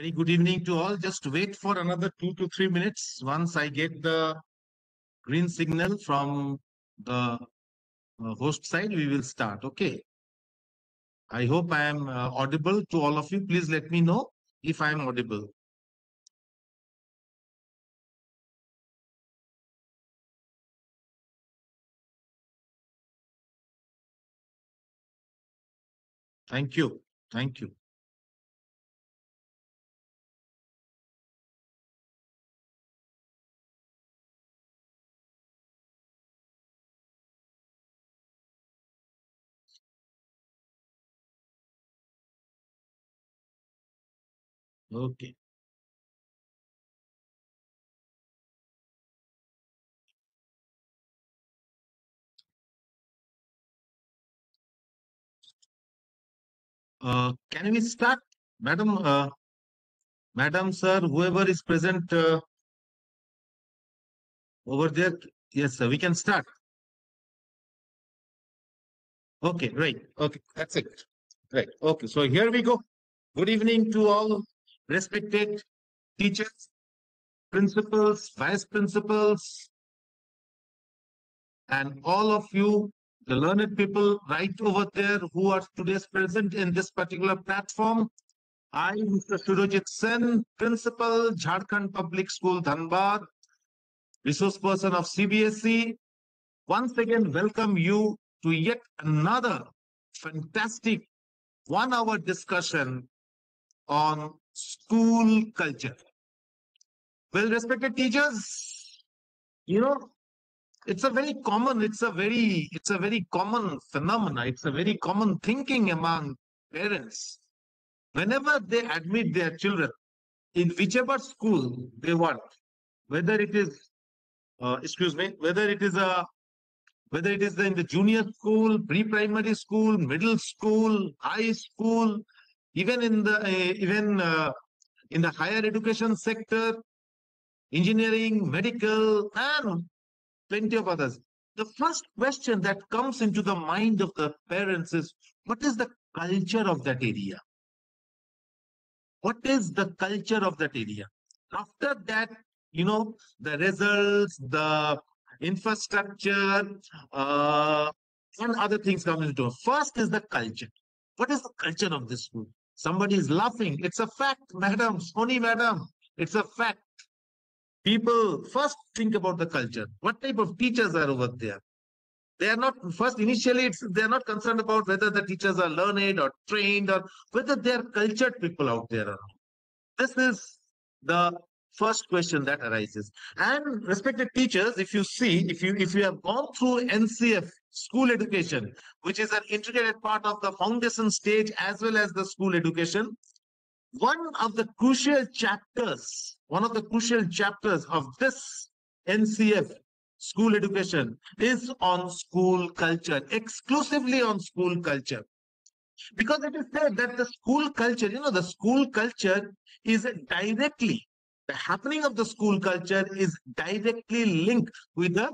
Very good evening to all. Just wait for another two to three minutes. Once I get the green signal from the uh, host side, we will start. Okay. I hope I am uh, audible to all of you. Please let me know if I am audible. Thank you. Thank you. Okay. Uh, can we start, madam? Uh, madam, sir, whoever is present uh, over there. Yes, sir. We can start. Okay, right. Okay, that's it. Right. Okay, so here we go. Good evening to all respected teachers, principals, vice principals, and all of you, the learned people right over there who are today's present in this particular platform. I, Mr. Surojit Sen, Principal, Jharkhand Public School, Dhanbad, resource person of CBSE, once again welcome you to yet another fantastic one-hour discussion on school culture. Well, respected teachers, you know, it's a very common, it's a very, it's a very common phenomena. It's a very common thinking among parents. Whenever they admit their children in whichever school they want, whether it is, uh, excuse me, whether it is a whether it is in the junior school, pre-primary school, middle school, high school, even in the uh, even uh, in the higher education sector, engineering, medical, and plenty of others. The first question that comes into the mind of the parents is, what is the culture of that area? What is the culture of that area? After that, you know, the results, the infrastructure, uh, and other things come into it. First is the culture. What is the culture of this school? Somebody is laughing. It's a fact, madam. Sony, madam. It's a fact. People first think about the culture. What type of teachers are over there? They are not first initially. They are not concerned about whether the teachers are learned or trained or whether they are cultured people out there. This is the first question that arises. And respected teachers, if you see, if you if you have gone through NCF school education, which is an integrated part of the foundation stage as well as the school education, one of the crucial chapters, one of the crucial chapters of this NCF school education is on school culture, exclusively on school culture. Because it is said that the school culture, you know, the school culture is directly the happening of the school culture is directly linked with the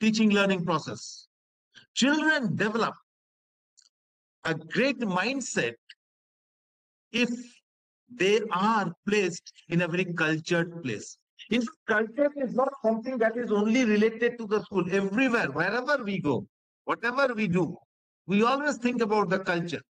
teaching learning process. Children develop a great mindset if they are placed in a very cultured place. In culture is not something that is only related to the school. Everywhere, wherever we go, whatever we do, we always think about the culture.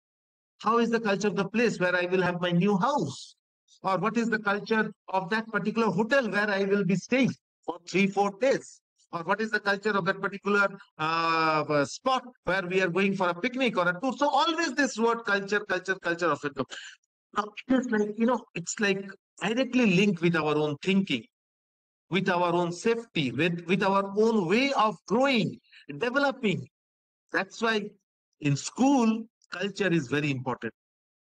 How is the culture of the place where I will have my new house? Or what is the culture of that particular hotel where I will be staying for three, four days? Or what is the culture of that particular uh, spot where we are going for a picnic or a tour? So always this word culture, culture, culture of it. Now it is like, you know, it's like directly linked with our own thinking, with our own safety, with, with our own way of growing, developing. That's why in school, culture is very important.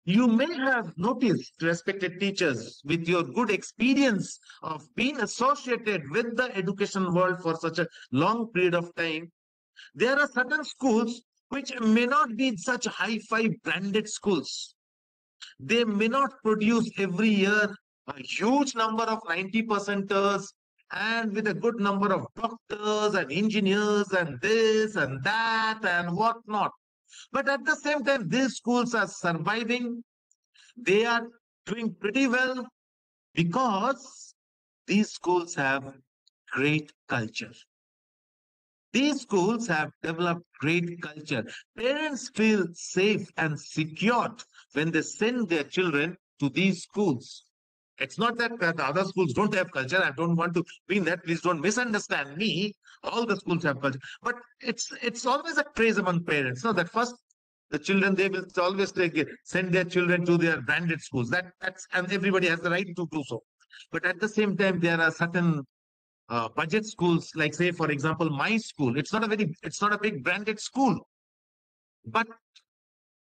You may have noticed, respected teachers, with your good experience of being associated with the education world for such a long period of time, there are certain schools which may not be such high-fi branded schools. They may not produce every year a huge number of 90 percenters and with a good number of doctors and engineers and this and that and whatnot. But at the same time, these schools are surviving. They are doing pretty well. Because these schools have great culture. These schools have developed great culture. Parents feel safe and secured when they send their children to these schools. It's not that, the other schools don't have culture. I don't want to mean that. Please don't misunderstand me. All the schools have culture, but it's it's always a craze among parents. No, that first the children they will always take send their children to their branded schools. That that's and everybody has the right to do so. But at the same time, there are certain uh, budget schools, like say, for example, my school. It's not a very, it's not a big branded school, but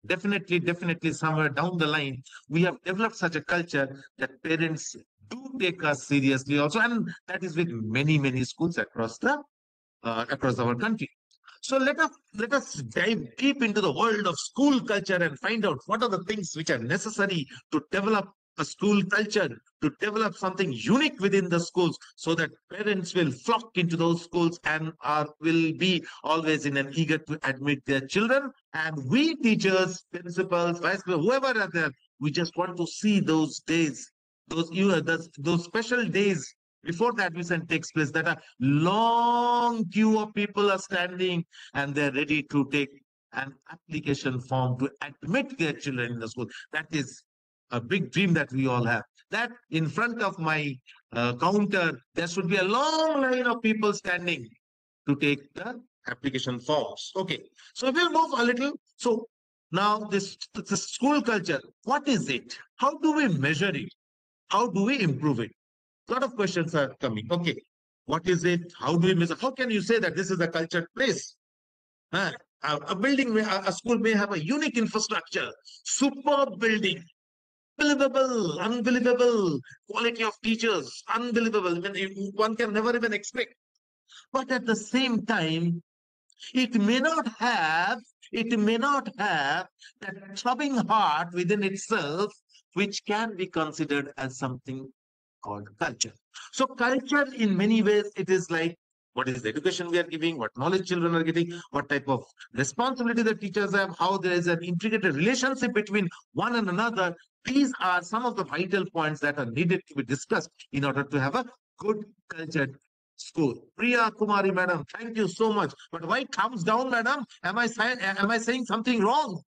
definitely, definitely somewhere down the line, we have developed such a culture that parents do take us seriously also. And that is with many, many schools across the uh, across our country. So let us let us dive deep into the world of school culture and find out what are the things which are necessary to develop a school culture, to develop something unique within the schools so that parents will flock into those schools and are will be always in an eager to admit their children. And we teachers, principals, vice principals, whoever are there, we just want to see those days, those you know, those, those special days before the admission takes place that a long queue of people are standing and they're ready to take an application form to admit their children in the school. That is a big dream that we all have. That in front of my uh, counter, there should be a long line of people standing to take the application forms. Okay, so we'll move a little. So now this, the school culture, what is it? How do we measure it? How do we improve it? A lot of questions are coming. Okay, what is it? How do we measure? How can you say that this is a cultured place? A, a building, may, a school may have a unique infrastructure, superb building, unbelievable, unbelievable quality of teachers, unbelievable. one can never even expect. But at the same time, it may not have, it may not have that throbbing heart within itself, which can be considered as something called culture. So culture, in many ways, it is like what is the education we are giving, what knowledge children are getting, what type of responsibility the teachers have, how there is an integrated relationship between one and another. These are some of the vital points that are needed to be discussed in order to have a good cultured school. Priya Kumari, madam, thank you so much. But why thumbs down, madam? Am I am I saying something wrong?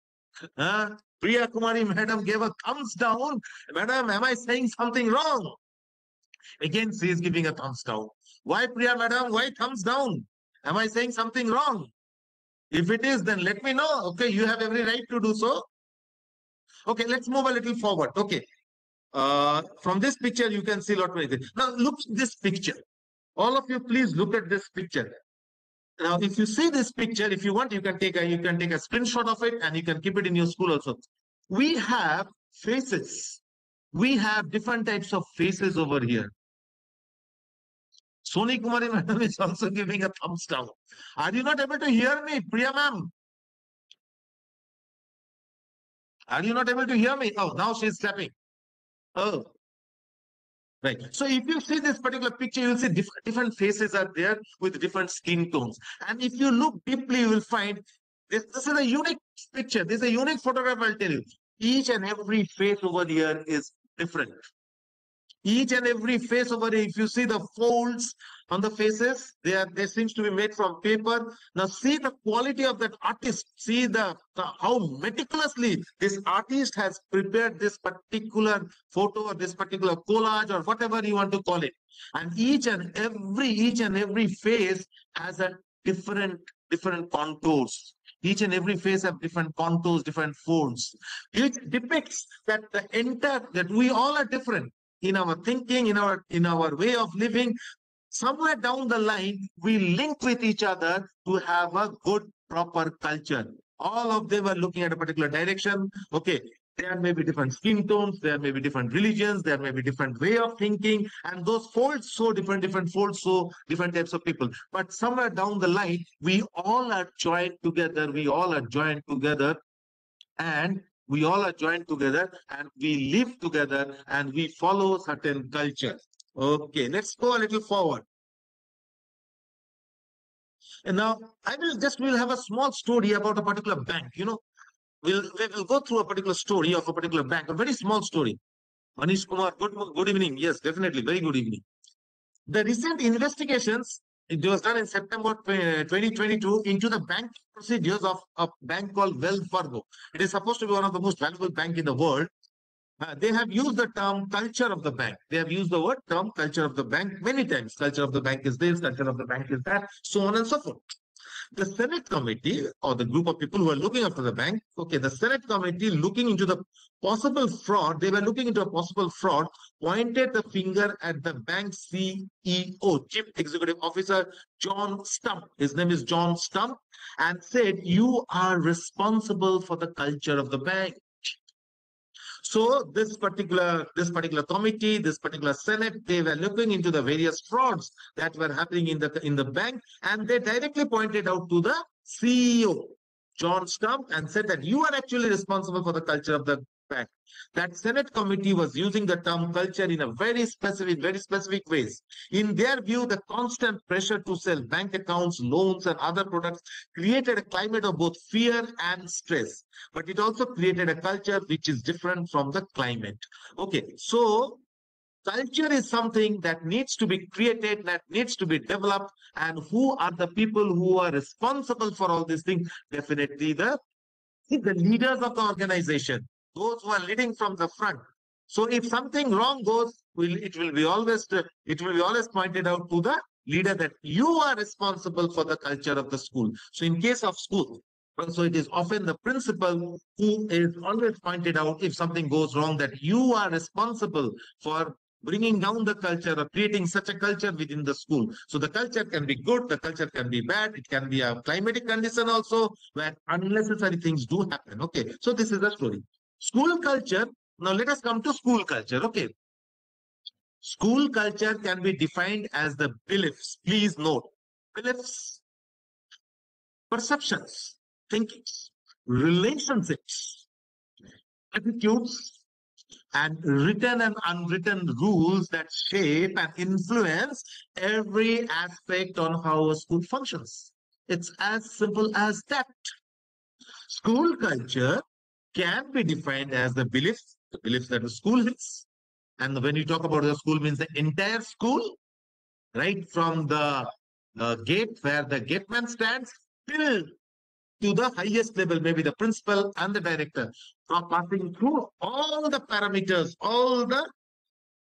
Uh, Priya Kumari, madam, gave a thumbs down. Madam, am I saying something wrong? Again, she is giving a thumbs down. Why, Priya madam? Why thumbs down? Am I saying something wrong? If it is, then let me know. Okay, you have every right to do so. Okay, let's move a little forward. Okay. Uh, from this picture, you can see a lot things. Now, look this picture. All of you, please look at this picture. Now, if you see this picture, if you want, you can take a you can take a screenshot of it and you can keep it in your school also. We have faces. We have different types of faces over here. Soni Kumari madam is also giving a thumbs down. Are you not able to hear me, Priya ma'am? Are you not able to hear me? Oh, now she's clapping. Oh, right. So if you see this particular picture, you'll see diff different faces are there with different skin tones. And if you look deeply, you will find this, this is a unique picture. This is a unique photograph, I'll tell you. Each and every face over here is different. Each and every face over here, if you see the folds on the faces, they are they seems to be made from paper. Now see the quality of that artist. See the, the how meticulously this artist has prepared this particular photo or this particular collage or whatever you want to call it. And each and every each and every face has a different different contours each and every face have different contours, different folds. It depicts that the entire that we all are different in our thinking, in our in our way of living. Somewhere down the line, we link with each other to have a good, proper culture. All of them are looking at a particular direction. Okay, there may be different skin tones, there may be different religions, there may be different way of thinking, and those folds so different, different folds so different types of people. But somewhere down the line, we all are joined together, we all are joined together, and we all are joined together and we live together and we follow certain culture. Okay, let's go a little forward. And now I will just will have a small story about a particular bank. You know, we'll we will go through a particular story of a particular bank, a very small story. Manish Kumar, good, good evening. Yes, definitely. Very good evening. The recent investigations, it was done in September 2022 into the bank procedures of a bank called Wells Fargo. It is supposed to be one of the most valuable bank in the world. Uh, they have used the term culture of the bank. They have used the word term culture of the bank many times. Culture of the bank is this, culture of the bank is that, so on and so forth. The Senate committee or the group of people who are looking after the bank, okay, the Senate committee looking into the possible fraud, they were looking into a possible fraud, pointed the finger at the bank CEO, Chief Executive Officer John Stumpf. His name is John Stumpf, and said, You are responsible for the culture of the bank. So this particular this particular committee, this particular senate, they were looking into the various frauds that were happening in the in the bank, and they directly pointed out to the CEO, John Stumpf, and said that you are actually responsible for the culture of the bank. That Senate committee was using the term culture in a very specific, very specific ways. In their view, the constant pressure to sell bank accounts, loans, and other products created a climate of both fear and stress. But it also created a culture which is different from the climate. Okay, so culture is something that needs to be created, that needs to be developed. And who are the people who are responsible for all these things? Definitely the, the leaders of the organization those who are leading from the front. So if something wrong goes, will it will be always it will be always pointed out to the leader that you are responsible for the culture of the school. So in case of school, so it is often the principal who is always pointed out if something goes wrong that you are responsible for bringing down the culture or creating such a culture within the school. So the culture can be good, the culture can be bad, it can be a climatic condition also where unnecessary things do happen. Okay, so this is the story. School culture, now let us come to school culture. Okay. School culture can be defined as the beliefs. Please note, beliefs, perceptions, thinkings, relationships, attitudes, and written and unwritten rules that shape and influence every aspect on how a school functions. It's as simple as that. School culture can be defined as the beliefs, the beliefs that the school has. And when you talk about the school means the entire school, right from the uh, gate where the gate man stands till to the highest level, maybe the principal and the director, from passing through all the parameters, all the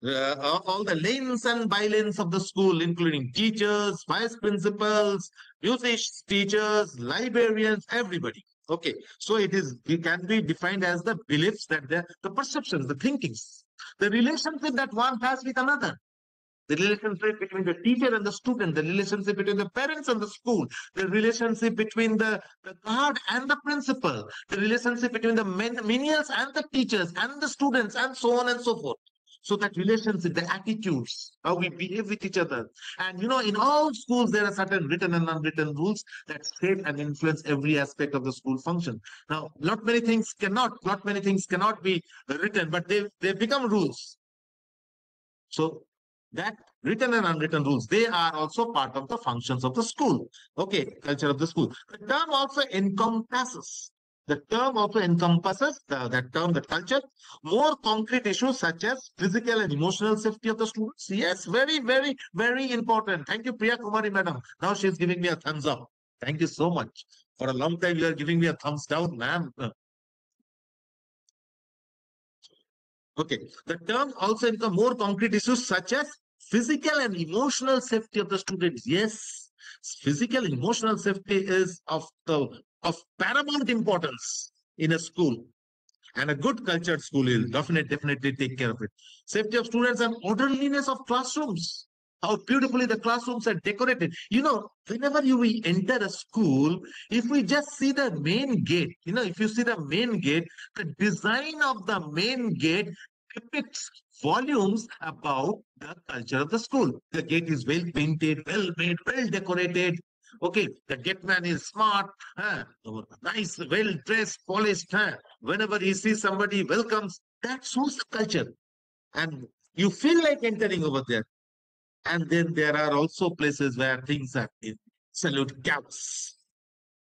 uh, all the lanes and bylanes of the school, including teachers, vice principals, music teachers, librarians, everybody. Okay, so it is it can be defined as the beliefs that the the perceptions, the thinkings, the relationship that one has with another, the relationship between the teacher and the student, the relationship between the parents and the school, the relationship between the, the guard and the principal, the relationship between the menials and the teachers and the students, and so on and so forth. So that relationship, the attitudes, how we behave with each other. And you know, in all schools, there are certain written and unwritten rules that shape and influence every aspect of the school function. Now, not many things cannot, not many things cannot be written, but they they become rules. So that written and unwritten rules, they are also part of the functions of the school. Okay, culture of the school. The term also encompasses the term also encompasses the, that term, the culture, more concrete issues such as physical and emotional safety of the students. Yes, very, very, very important. Thank you, Priya Kumari, madam. Now she's giving me a thumbs up. Thank you so much. For a long time, you are giving me a thumbs down, ma'am. Okay, the term also includes more concrete issues such as physical and emotional safety of the students. Yes, physical emotional safety is of the of paramount importance in a school. And a good cultured school will definitely, definitely take care of it. Safety of students and orderliness of classrooms. How beautifully the classrooms are decorated. You know, whenever you we enter a school, if we just see the main gate, you know, if you see the main gate, the design of the main gate depicts volumes about the culture of the school. The gate is well painted, well made, well decorated. Okay, the gate man is smart, huh? Oh, nice, well dressed, polished. Huh? Whenever he sees somebody welcomes, that shows the culture. And you feel like entering over there. And then there are also places where things are in absolute chaos.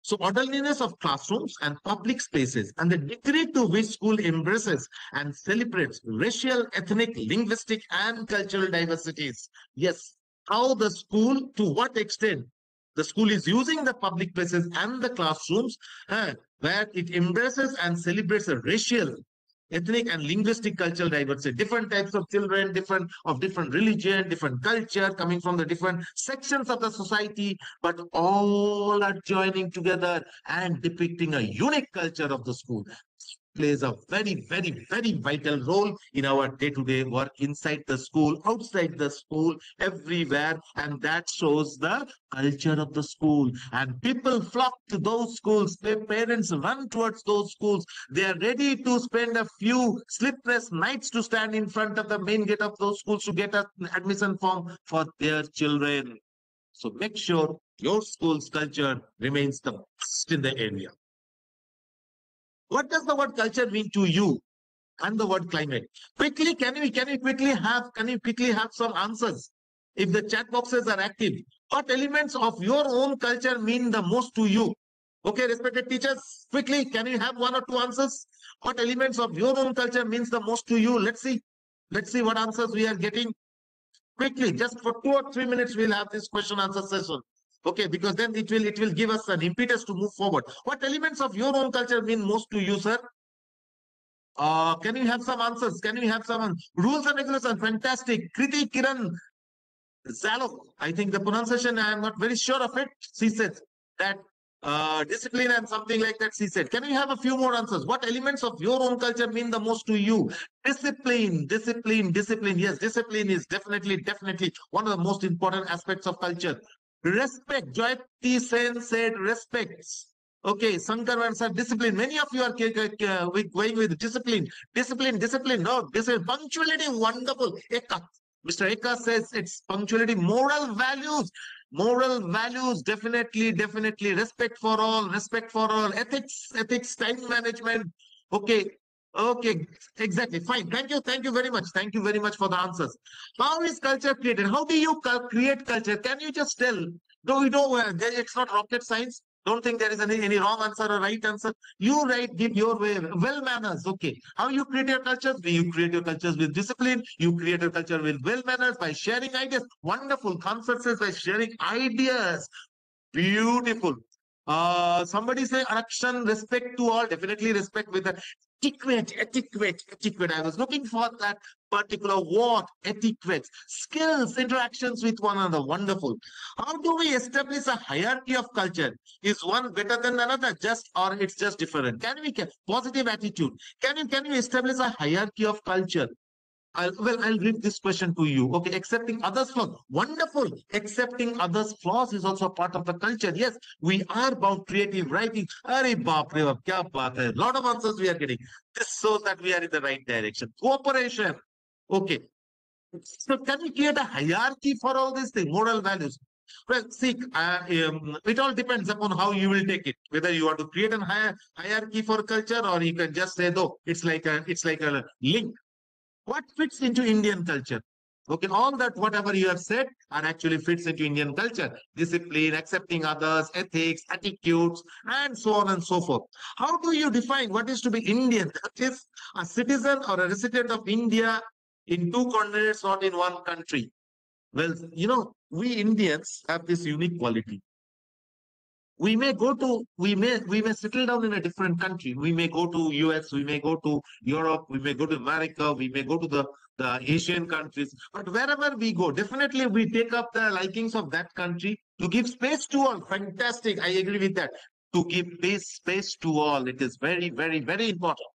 So orderliness of classrooms and public spaces and the degree to which school embraces and celebrates racial, ethnic, linguistic and cultural diversities. Yes, how the school, to what extent the school is using the public places and the classrooms where it embraces and celebrates a racial, ethnic and linguistic cultural diversity. Different types of children different of different religion different culture coming from the different sections of the society but all are joining together and depicting a unique culture of the school plays a very, very, very vital role in our day-to-day -day work inside the school, outside the school, everywhere. And that shows the culture of the school. And people flock to those schools. Their parents run towards those schools. They are ready to spend a few sleepless nights to stand in front of the main gate of those schools to get an admission form for their children. So make sure your school's culture remains the best in the area. What does the word culture mean to you? And the word climate. Quickly, can we can we quickly have can you quickly have some answers? If the chat boxes are active, what elements of your own culture mean the most to you? Okay, respected teachers, quickly, can you have one or two answers? What elements of your own culture means the most to you? Let's see. Let's see what answers we are getting. Quickly, just for two or three minutes, we'll have this question answer session okay because then it will it will give us an impetus to move forward. What elements of your own culture mean most to you sir? Uh can you have some answers? Can you have some rules and regulations fantastic. Kriti kiran zalo. I think the pronunciation i am not very sure of it. She said that uh, discipline and something like that she said. Can you have a few more answers? What elements of your own culture mean the most to you? Discipline discipline discipline. Yes discipline is definitely definitely one of the most important aspects of culture Respect. Jayati Sen said respects. Okay, Sankar said discipline. Many of you are going with discipline. Discipline, discipline. No, this is punctuality. Wonderful. Eka. Mr. Eka says it's punctuality. Moral values. Moral values. Definitely, definitely. Respect for all. Respect for all. Ethics, ethics, time management. Okay, Okay, exactly. Fine. Thank you. Thank you very much. Thank you very much for the answers. How is culture created? How do you create culture? Can you just tell? Do you know uh, it's not rocket science? Don't think there is any, any wrong answer or right answer. You write, give your way. Well manners. Okay. How you create your cultures? You create your cultures with discipline. You create your culture with well manners by sharing ideas. Wonderful conferences by sharing ideas. Beautiful. Uh, somebody say action, respect to all, definitely respect with the etiquette, etiquette, etiquette. I was looking for that particular word, etiquette, skills, interactions with one another. Wonderful. How do we establish a hierarchy of culture? Is one better than another? Just or it's just different? Can we get positive attitude? Can you can you establish a hierarchy of culture? I'll, well, I'll read this question to you. Okay, accepting others' flaws. Wonderful. Accepting others' flaws is also part of the culture. Yes, we are about creative writing. Arey baap re kya baat hai. Lot of answers we are getting. This shows that we are in the right direction. Cooperation. Okay. So can we create a hierarchy for all these things? Moral values. Well, see, uh, um, it all depends upon how you will take it. Whether you want to create a hierarchy for culture, or you can just say, though, it's like a, it's like a link what fits into Indian culture? Okay, all that whatever you have said are actually fits into Indian culture. Discipline, accepting others, ethics, attitudes, and so on and so forth. How do you define what is to be Indian? That is a citizen or a resident of India in two continents, not in one country. Well, you know, we Indians have this unique quality we may go to we may we may settle down in a different country. We may go to us we may go to europe we may go to america we may go to the the asian countries. But wherever we go definitely we take up the likings of that country to give space to all. Fantastic. I agree with that. To give space space to all. It is very very very important.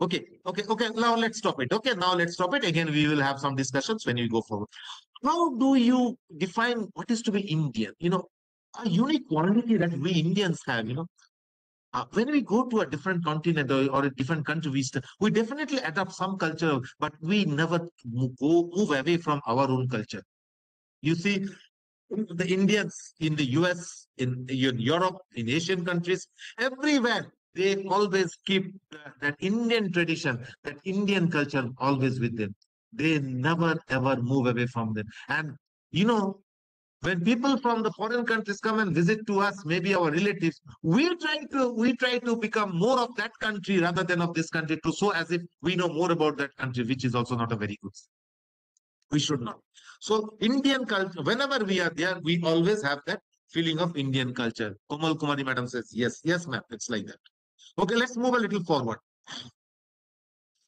Okay. Okay. Okay. Now let's stop it. Okay. Now let's stop it. Again we will have some discussions when we go forward. How do you define what is to be indian? You know a unique quality that we Indians have, you know. Uh, when we go to a different continent or, or a different country, we, we definitely adopt some culture, but we never move, go, move away from our own culture. You see, the Indians in the US, in, in Europe, in Asian countries, everywhere, they always keep that Indian tradition, that Indian culture always with them. They never ever move away from them. And you know, when people from the foreign countries come and visit to us, maybe our relatives, we try to we try to become more of that country rather than of this country to so as if we know more about that country, which is also not a very good. We should not. So Indian culture, whenever we are there, we always have that feeling of Indian culture. Komal Kumari madam says, yes, yes, ma'am, it's like that. Okay, let's move a little forward.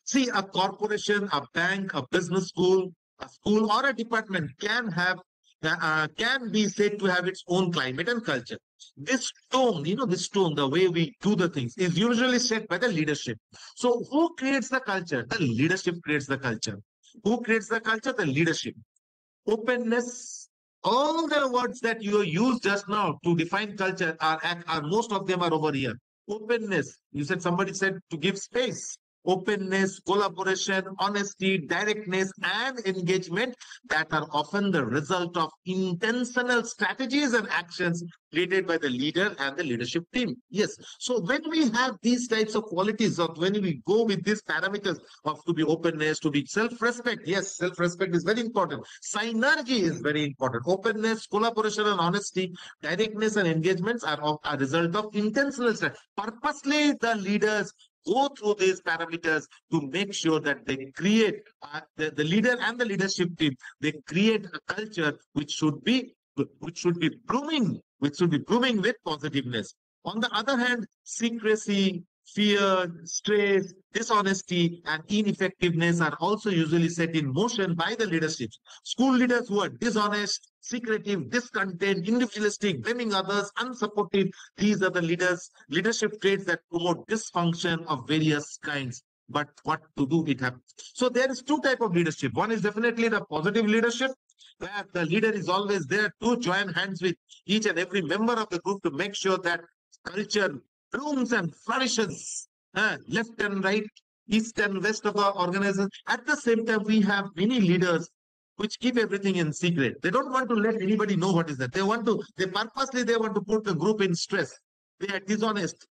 See, a corporation, a bank, a business school, a school or a department can have uh, can be said to have its own climate and culture. This tone, you know, this tone, the way we do the things is usually set by the leadership. So who creates the culture? The leadership creates the culture. Who creates the culture? The leadership. Openness, all the words that you used just now to define culture are, are most of them are over here. Openness, you said somebody said to give space openness, collaboration, honesty, directness, and engagement that are often the result of intentional strategies and actions created by the leader and the leadership team. Yes. So when we have these types of qualities or when we go with these parameters of to be openness, to be self-respect. Yes, self-respect is very important. Synergy is very important. Openness, collaboration and honesty, directness and engagements are a result of intentional strategy. Purposely the leaders go through these parameters to make sure that they create uh, the, the leader and the leadership team they create a culture which should be which should be blooming which should be blooming with positiveness. On the other hand secrecy fear, stress, dishonesty, and ineffectiveness are also usually set in motion by the leadership. School leaders who are dishonest, secretive, discontent, individualistic, blaming others, unsupportive, these are the leaders, leadership traits that promote dysfunction of various kinds. But what to do, it happens. So there is two type of leadership. One is definitely the positive leadership, where the leader is always there to join hands with each and every member of the group to make sure that culture blooms and flourishes uh, left and right, east and west of our organization. At the same time, we have many leaders which keep everything in secret. They don't want to let anybody know what is that. They want to, they purposely, they want to put the group in stress. They are dishonest.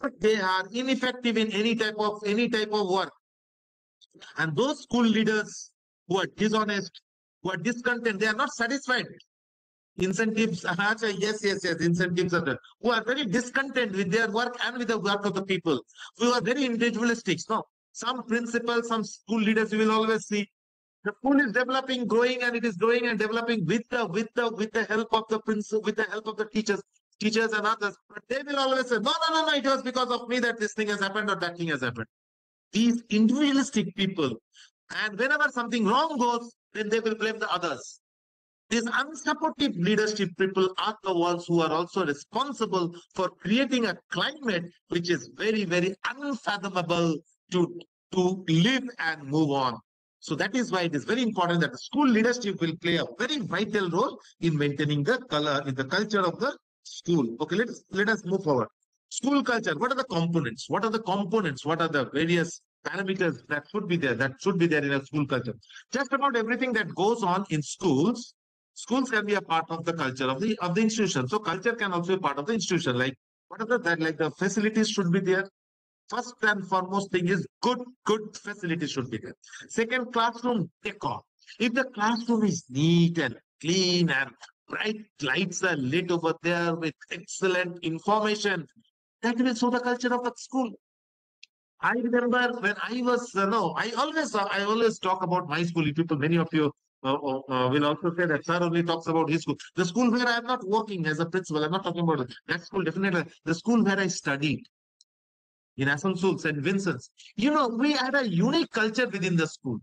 But they are ineffective in any type of, any type of work. And those school leaders who are dishonest, who are discontent, they are not satisfied incentives uh-huh, yes yes yes incentives are there. Who are very discontent with their work and with the work of the people. Who are very individualistic no? Some principals some school leaders you will always see. The school is developing growing and it is growing and developing with the with the with the help of the principal with the help of the teachers teachers and others. But they will always say no no no no it was because of me that this thing has happened or that thing has happened. These individualistic people. And whenever something wrong goes then they will blame the others these unsupportive leadership people are the ones who are also responsible for creating a climate which is very, very unfathomable to, to live and move on. So that is why it is very important that the school leadership will play a very vital role in maintaining the color in the culture of the school. Okay, let us let us move forward. School culture. What are the components? What are the components? What are the various parameters that should be there? That should be there in a school culture. Just about everything that goes on in schools schools can be a part of the culture of the of the institution. So culture can also be part of the institution. Like what are the that like the facilities should be there. First and foremost thing is good good facilities should be there. Second, classroom decor. If the classroom is neat and clean and bright lights are lit over there with excellent information, that will show the culture of the school. I remember when I was, uh, no, I always, uh, I always talk about my school. People, many of you Uh, uh, uh, will also say that sir only talks about his school. The school where I am not working as a principal, I'm not talking about that school, definitely. The school where I studied in Asansol, St. Vincent's. You know, we had a unique culture within the school.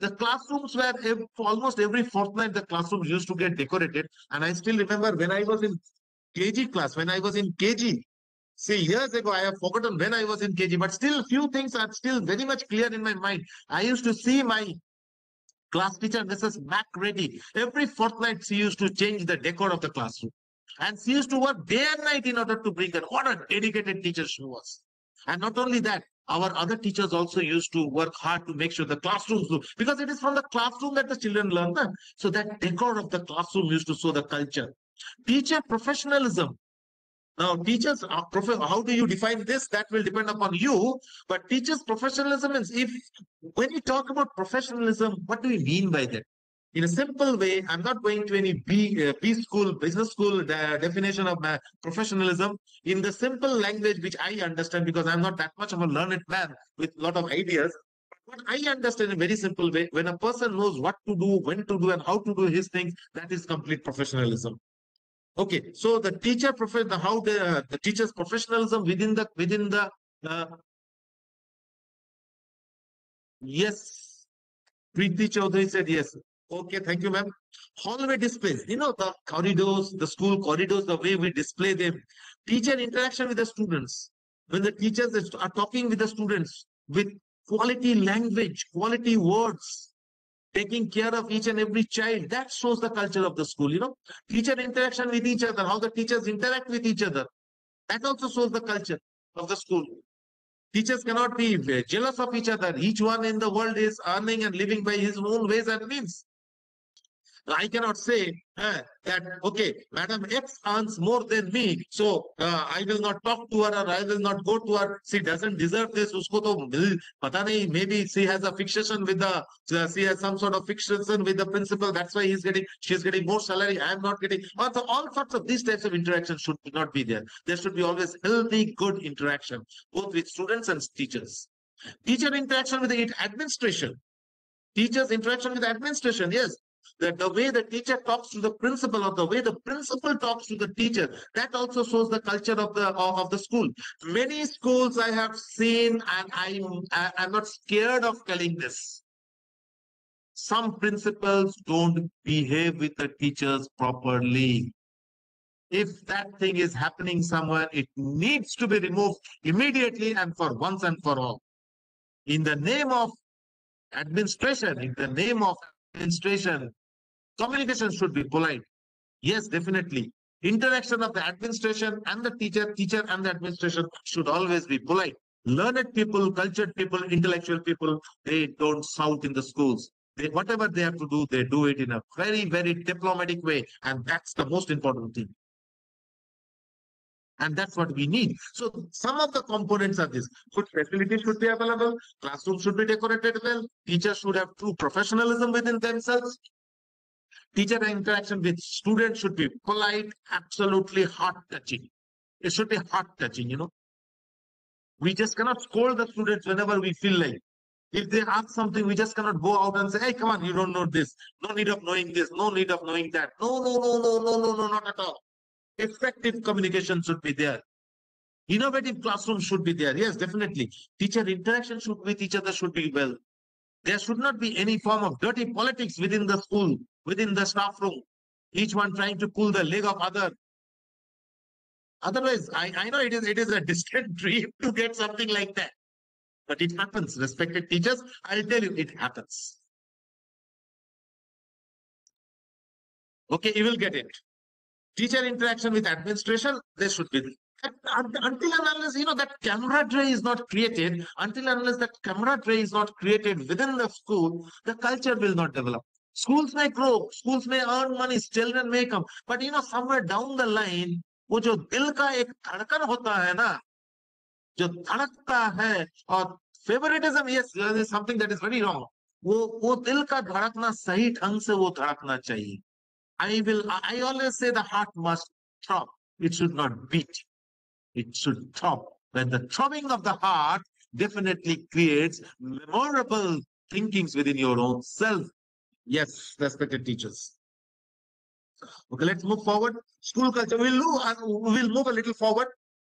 The classrooms were almost every fortnight, the classrooms used to get decorated. And I still remember when I was in KG class, when I was in KG, See, years ago, I have forgotten when I was in KG, but still few things are still very much clear in my mind. I used to see my class teacher, Mrs. MacReady. Every fortnight, she used to change the decor of the classroom. And she used to work day and night in order to bring her. What a dedicated teacher she was. And not only that, our other teachers also used to work hard to make sure the classrooms look, because it is from the classroom that the children learn. That. So that decor of the classroom used to show the culture. Teacher professionalism. Now, teachers, uh, how do you define this? That will depend upon you. But teachers' professionalism is if, when you talk about professionalism, what do we mean by that? in a simple way. I'm not going to any B, uh, B school, business school de- definition of my professionalism in the simple language which I understand because I'm not that much of a learned man with a lot of ideas. But I understand in a very simple way. When a person knows what to do, when to do, and how to do his things, that is complete professionalism. Okay, so the teacher profess the how the the teacher's professionalism within the within the uh, yes, Preeti Chaudhary said yes. Okay, thank you, ma'am. Hallway displays, you know, the corridors, the school corridors, the way we display them. Teacher interaction with the students. When the teachers are talking with the students with quality language, quality words, taking care of each and every child, that shows the culture of the school, you know. Teacher interaction with each other, how the teachers interact with each other. That also shows the culture of the school. Teachers cannot be jealous of each other. Each one in the world is earning and living by his own ways and means. I cannot say uh, that, okay, Madam X earns more than me, so uh, I will not talk to her or I will not go to her. She doesn't deserve this. Usko to pata nahi, maybe she has a fixation with the, uh, she has some sort of fixation with the principal. That's why he's getting, she's getting more salary. I'm not getting. Also, all sorts of these types of interaction should not be there. There should be always healthy, good interaction, both with students and teachers. Teacher interaction with the administration. Teachers interaction with administration, yes that the way the teacher talks to the principal or the way the principal talks to the teacher that also shows the culture of the of, of the school. Many schools i have seen and i'm I- i'm not scared of telling this. Some principals don't behave with the teachers properly. If that thing is happening somewhere it needs to be removed immediately and for once and for all. In the name of administration in the name of administration. Communication should be polite. Yes definitely. Interaction of the administration and the teacher teacher and the administration should always be polite. Learned people cultured people intellectual people they don't shout in the schools. They, whatever they have to do they do it in a very very diplomatic way and that's the most important thing and that's what we need. So some of the components are this. Good facilities should be available. Classroom should be decorated well. Teachers should have true professionalism within themselves. Teacher interaction with students should be polite, absolutely heart touching. It should be heart touching, you know. We just cannot scold the students whenever we feel like. If they ask something, we just cannot go out and say, hey, come on, you don't know this. No need of knowing this. No need of knowing that. No, no, no, no, no, no, no, not at all effective communication should be there. Innovative classroom should be there. Yes, definitely. Teacher interaction should with each other should be well. There should not be any form of dirty politics within the school, within the staff room. Each one trying to pull the leg of other. Otherwise, I, I know it is it is a distant dream to get something like that. But it happens, respected teachers. I'll tell you, it happens. Okay, you will get it teacher interaction with administration, there should be. Until and unless you know that camaraderie is not created, until and unless that camaraderie is not created within the school, the culture will not develop. Schools may grow, schools may earn money, children may come, but you know somewhere down the line, वो जो दिल का एक धड़कन होता है ना, जो धड़कता है और yes is something that is very wrong. वो वो दिल का धड़कना सही ढंग से वो धड़कना चाहिए. I will, I always say the heart must throb. It should not beat. It should throb. When the throbbing of the heart definitely creates memorable thinkings within your own self. Yes, respected teachers. Okay, let's move forward. School culture. We'll move, uh, we'll move a little forward.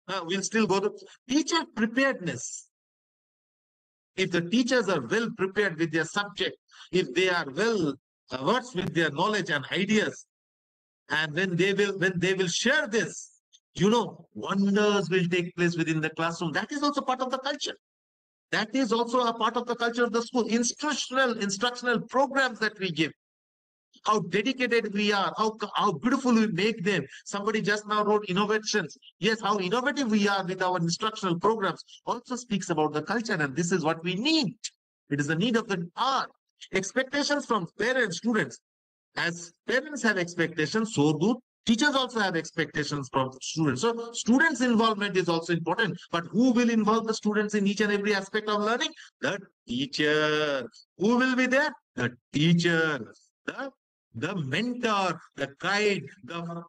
Uh, we'll still go to teacher preparedness. If the teachers are well prepared with their subject, if they are well versed with their knowledge and ideas, and when they will when they will share this, you know, wonders will take place within the classroom. That is also part of the culture. That is also a part of the culture of the school. Instructional, instructional programs that we give. How dedicated we are, how, how beautiful we make them. Somebody just now wrote innovations. Yes, how innovative we are with our instructional programs also speaks about the culture, and this is what we need. It is the need of the hour. Expectations from parents, students. As parents have expectations, so do teachers also have expectations from students. So students' involvement is also important. But who will involve the students in each and every aspect of learning? The teacher. Who will be there? The teacher. the the mentor, the guide, the,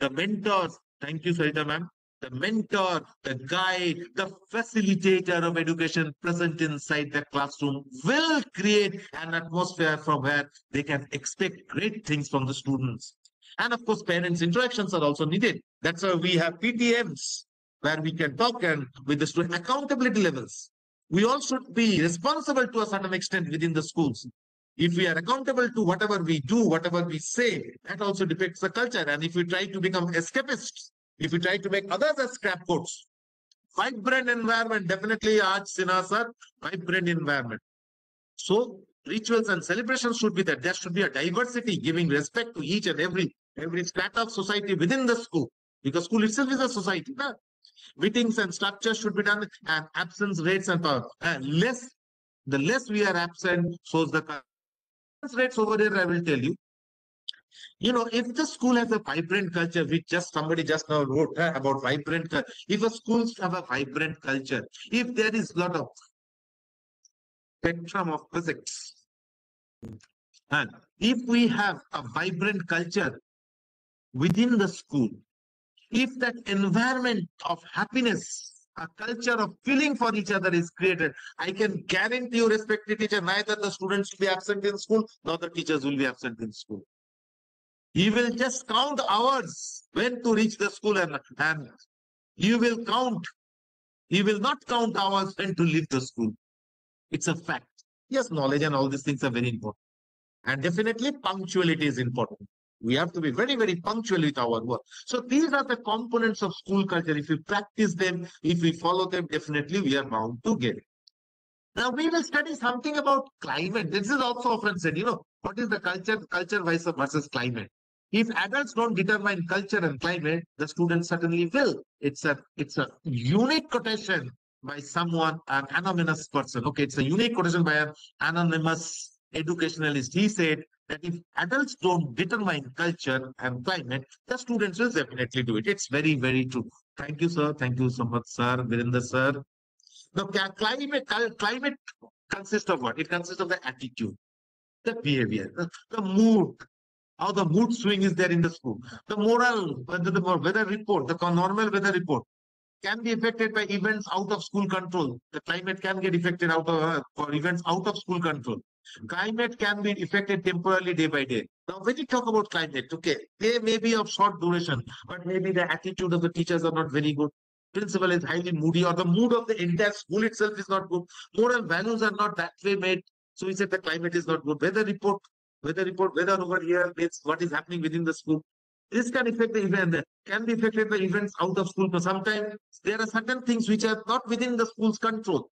the mentors. Thank you, Sarita ma'am. The mentor, the guide, the facilitator of education present inside the classroom will create an atmosphere from where they can expect great things from the students. And of course, parents' interactions are also needed. That's why we have PTMs where we can talk and with the student accountability levels. We all should be responsible to a certain extent within the schools. If we are accountable to whatever we do, whatever we say, that also depicts the culture. And if we try to become escapists, if we try to make others as scrap codes, vibrant environment, definitely Aaj Sinha sir, vibrant environment. So rituals and celebrations should be there. There should be a diversity, giving respect to each and every every strata of society within the school. Because school itself is a society. No? Meetings and structures should be done and absence rates and power. And less the less we are absent shows the rates over there, I will tell you. You know, if the school has a vibrant culture, which just somebody just now wrote huh, about vibrant if a school have a vibrant culture, if there is a lot of spectrum of physics, and if we have a vibrant culture within the school, if that environment of happiness a culture of feeling for each other is created. I can guarantee you, respected teacher, neither the students will be absent in school, nor the teachers will be absent in school. You will just count hours when to reach the school and, and you will count. You will not count hours when to leave the school. It's a fact. Yes, knowledge and all these things are very important. And definitely punctuality is important. We have to be very, very punctual with our work. So these are the components of school culture. If we practice them, if we follow them, definitely we are bound to get it. Now we will study something about climate. This is also often said, you know, what is the culture, culture versus climate? If adults don't determine culture and climate, the students certainly will. It's a it's a unique quotation by someone, an anonymous person. Okay, it's a unique quotation by an anonymous educationalist. He said, that if adults don't determine culture and climate, the students will definitely do it. It's very, very true. Thank you, sir. Thank you so much, sir. Virendra, sir. Now, climate, uh, climate consists of what? It consists of the attitude, the behavior, the mood, how the mood swing is there in the school, the moral, whether the weather report, the normal weather report can be affected by events out of school control. The climate can get affected out of uh, for events out of school control. Climate can be affected temporarily day by day. Now, when you talk about climate, okay, they may be of short duration, but maybe the attitude of the teachers are not very good. Principal is highly moody, or the mood of the entire school itself is not good. Moral values are not that way made. So we said the climate is not good. Weather report, weather report, weather over here means what is happening within the school. This can affect the event, can be affected by events out of school. But sometimes there are certain things which are not within the school's control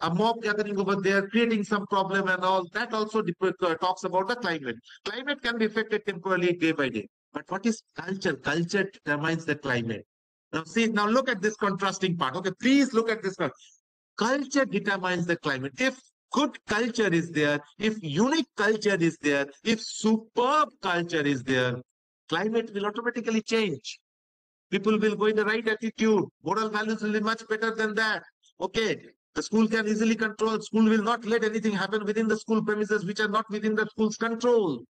a mob gathering over there, creating some problem and all. That also uh, talks about the climate. Climate can be affected temporarily day by day. But what is culture? Culture determines the climate. Now see, now look at this contrasting part. Okay, please look at this part. Culture determines the climate. If good culture is there, if unique culture is there, if superb culture is there, climate will automatically change. People will go in the right attitude. Moral values will be much better than that. Okay, the school can easily control. School will not let anything happen within the school premises which are not within the school's control.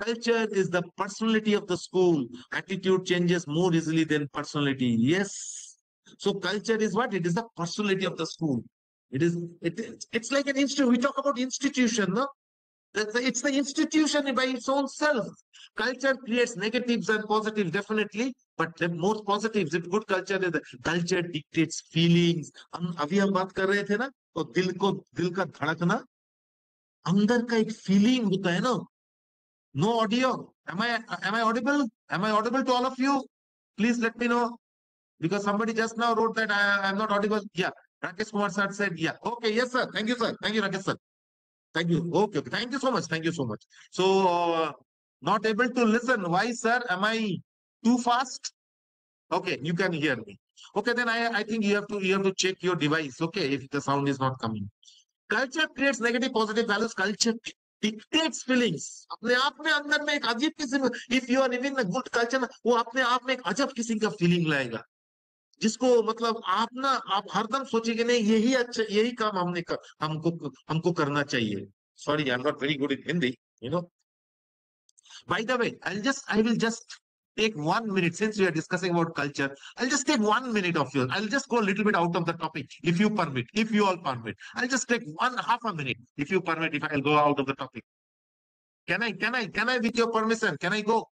Culture is the personality of the school. Attitude changes more easily than personality. Yes. So culture is what? It is the personality of the school. It is. It, it's like an institution. We talk about institution, no? It's the institution by its own self. Culture creates negatives and positives, definitely, but the most positives, if good culture is culture dictates feelings. हम अभी हम बात कर रहे थे ना तो दिल को दिल का धड़कना अंदर का एक फीलिंग होता है ना no audio am i am i audible am i audible to all of you please let me know because somebody just now wrote that i am not audible yeah rakesh kumar sir said yeah okay yes sir thank you sir thank you rakesh sir Thank you. Okay, okay. Thank you so much. Thank you so much. So, uh, not able to listen. Why, sir? Am I too fast? Okay, you can hear me. Okay, then I, I think you have to you have to check your device. Okay, if the sound is not coming. Culture creates negative, positive values. Culture dictates feelings. अपने आप में अंदर में एक अजीब किस्म if you are living a good culture वो अपने आप में एक अजब किस्म का feeling लाएगा जिसको मतलब आप ना आप हरदम सोचेंगे नहीं यही अच्छा यही काम हमने कर, हमको हमको करना चाहिए sorry I am not very good in Hindi you know By the way, I'll just, I will just take one minute since we are discussing about culture. I'll just take one minute of yours. I'll just go a little bit out of the topic if you permit, if you all permit. I'll just take one half a minute if you permit, if I'll go out of the topic. Can I, can I, can I, with your permission, can I go?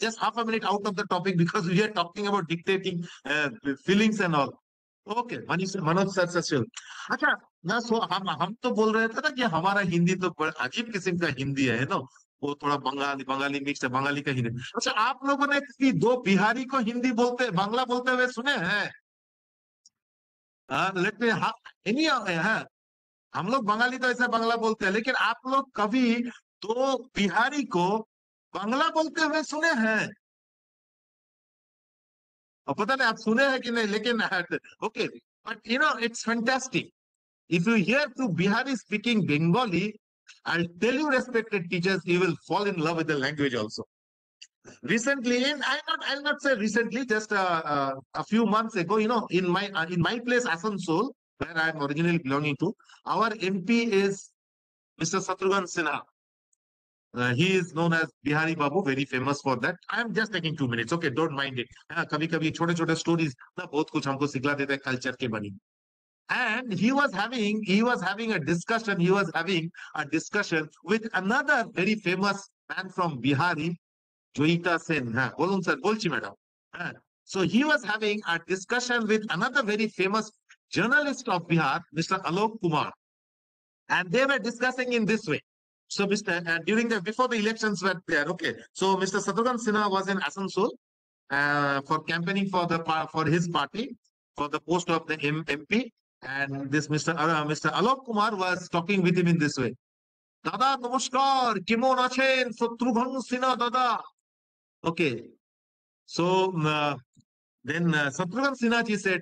Just half a minute out of the topic because we are talking about dictating uh, feelings and all. Okay Manoj sir सचिव अच्छा ना सो हम हम तो बोल रहे थे ना कि हमारा हिंदी तो बड़ा अजीब किस्म का हिंदी है ना वो थोड़ा बंगाली बंगाली मिक्स है बंगाली का हिंदी अच्छा आप लोगों ने किसी दो बिहारी को हिंदी बोलते बांग्ला बोलते हुए सुने हैं लेट मी एनी है हम लोग बंगाली तो ऐसा बांग्ला बोलते हैं लेकिन आप लोग कभी दो बिहारी को बांग्ला बोलते हुए सुने हैं और पता नहीं आप सुने हैं कि नहीं लेकिन okay but you know it's fantastic if you hear to Bihari speaking Bengali I'll tell you, respected teachers, you will fall in love with the language also. Recently, in I'll not, I'll not say recently, just uh, uh, a few months ago, you know, in my uh, in my place, Asansol, where I'm originally belonging to, our MP is Mr. Shatrughan Sinha. Uh, he is known as Bihari Babu, very famous for that. I am just taking two minutes. Okay, don't mind it. कभी कभी छोटे छोटे stories ना बहुत कुछ हमको सिखला देते हैं culture के बनी. And he was having he was having a discussion. He was having a discussion with another very famous man from Bihari, Joita Sen. हाँ, बोलूं sir, बोलची madam. हाँ. So he was having a discussion with another very famous journalist of Bihar, Mr. Alok Kumar. And they were discussing in this way. So, Mr. Uh, during the before the elections were there, okay. So, Mr. Shatrughan Sinha was in Asansol uh, for campaigning for the for his party for the post of the M MP, and this Mr. Uh, Mr. Alok Kumar was talking with him in this way. দাদা নমস্কার কেমন আছেন শত্রুঘ্ন সিনহা দাদা ওকে then দেন Shatrughan সিনহাজি said.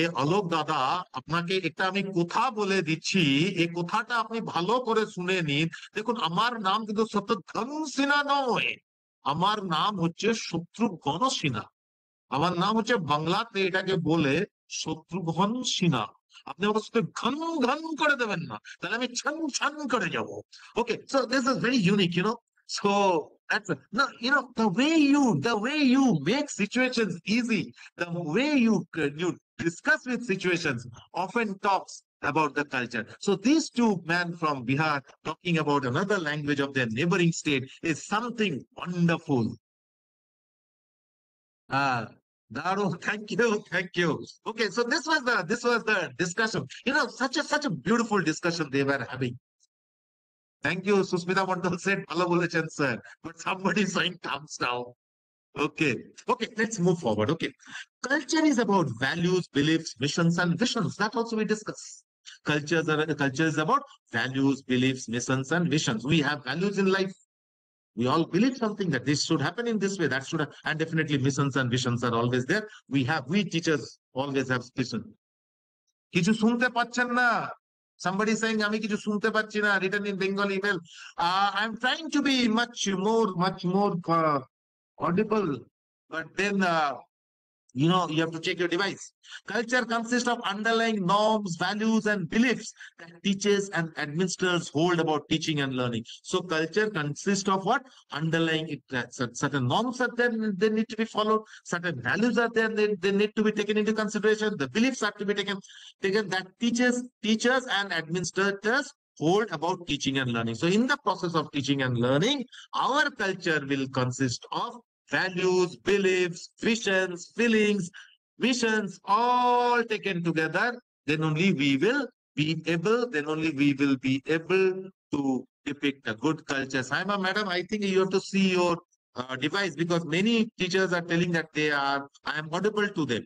এ অলোক দাদা আপনাকে একটা আমি কথা বলে দিচ্ছি এই কথাটা আপনি ভালো করে শুনে নিন। দেখুন আমার নাম কিন্তু শত্রুঘ্ন সিনহা নয়। আমার নাম হচ্ছে শত্রুঘ্ন সিনহা। আমার নাম হচ্ছে বাংলাতে এটাকে বলে শত্রুঘ্ন সিনহা। আপনি আমার সাথে ঘন ঘন করে দেবেন না। তাহলে আমি ছান ছান করে যাব। Okay so this is very unique you know so. No, you know the way you the way you make situations easy, the way you you discuss with situations often talks about the culture. So these two men from Bihar talking about another language of their neighboring state is something wonderful. Ah, Daru, thank you, thank you. Okay, so this was the this was the discussion. You know, such a such a beautiful discussion they were having. Thank you, Susmita Mandal said, sir. But somebody saying thumbs down. Okay, okay, let's move forward. Okay, culture is about values, beliefs, missions, and visions. That also we discuss. Cultures are culture is about values, beliefs, missions, and visions. We have values in life. We all believe something that this should happen in this way, that should, have, and definitely missions and visions are always there. We have, we teachers always have vision. কিছু শুনতে পাচ্ছেন না somebody saying আমি কিছু শুনতে পাচ্ছি না written in bengali email uh, i'm trying to be much more much more uh, audible. But then uh, you know you have to check your device. Culture consists of underlying norms values and beliefs that teachers and administrators hold about teaching and learning. So culture consists of what? Underlying it certain norms are there they need to be followed. Certain values are there they, they need to be taken into consideration. The beliefs are to be taken taken that teachers teachers and administrators hold about teaching and learning so in the process of teaching and learning our culture will consist of values, beliefs, visions, feelings, visions, all taken together, then only we will be able, then only we will be able to depict a good culture. Saima, madam, I think you have to see your uh, device because many teachers are telling that they are, I am audible to them.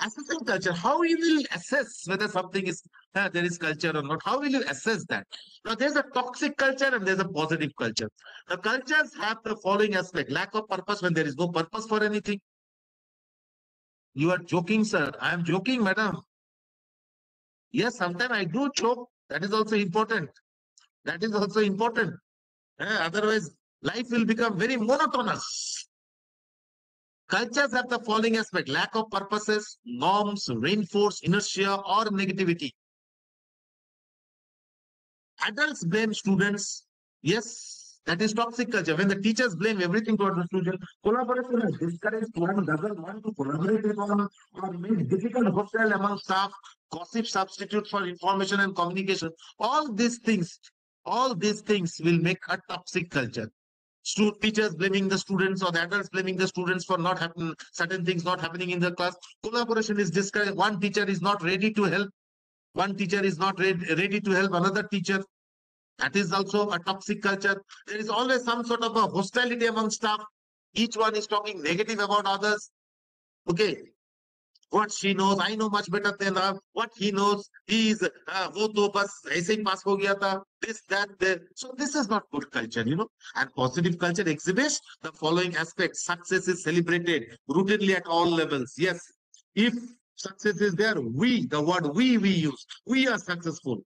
Assessing culture, how you will assess whether something is uh, there is culture or not? How will you assess that? Now, there's a toxic culture and there's a positive culture. The cultures have the following aspect lack of purpose when there is no purpose for anything. You are joking, sir. I am joking, madam. Yes, sometimes I do joke. That is also important. That is also important. Eh, otherwise, life will become very monotonous. Cultures have the following aspect lack of purposes, norms, reinforce inertia, or negativity. Adults blame students Yes, that is toxic culture. When the teachers blame everything towards the student, collaboration is discouraged. One doesn't want to collaborate with one or make difficult hostile among staff, gossip substitute for information and communication. All these things, all these things will make a toxic culture. Teachers blaming the students or the adults blaming the students for not happening, certain things not happening in the class. Collaboration is discouraged. One teacher is not ready to help. One teacher is not ready, ready to help another teacher. That is also a toxic culture. There is always some sort of a hostility among staff. Each one is talking negative about others. Okay. What she knows, I know much better than her. What he knows, he is, uh, wo to bas pass. This, that, there. So this is not good culture, you know. And positive culture exhibits the following aspects. Success is celebrated routinely at all levels. Yes. If success is there, we, the word we, we use, we are successful.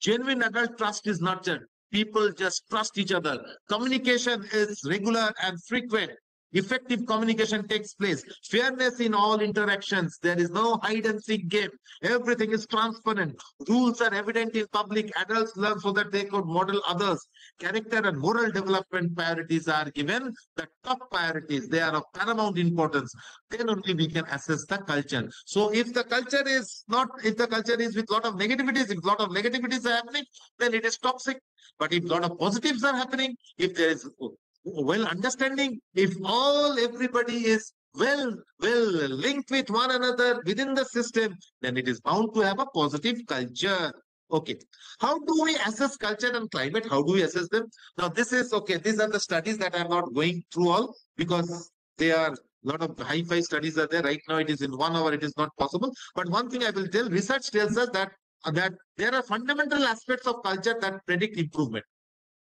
Genuine adult trust is nurtured. People just trust each other. Communication is regular and frequent. Effective communication takes place. Fairness in all interactions. There is no hide and seek game. Everything is transparent. Rules are evident in public. Adults learn so that they could model others. Character and moral development priorities are given. The top priorities, they are of paramount importance. Then only we can assess the culture. So if the culture is not, if the culture is with lot of negativities, if lot of negativities are happening, then it is toxic. But if a lot of positives are happening, if there is well understanding if all everybody is well well linked with one another within the system then it is bound to have a positive culture. Okay. How do we assess culture and climate? How do we assess them? Now this is okay these are the studies that i'm not going through all because they are a lot of high-fi studies are there. Right now it is in one hour it is not possible. But one thing i will tell research tells us that that there are fundamental aspects of culture that predict improvement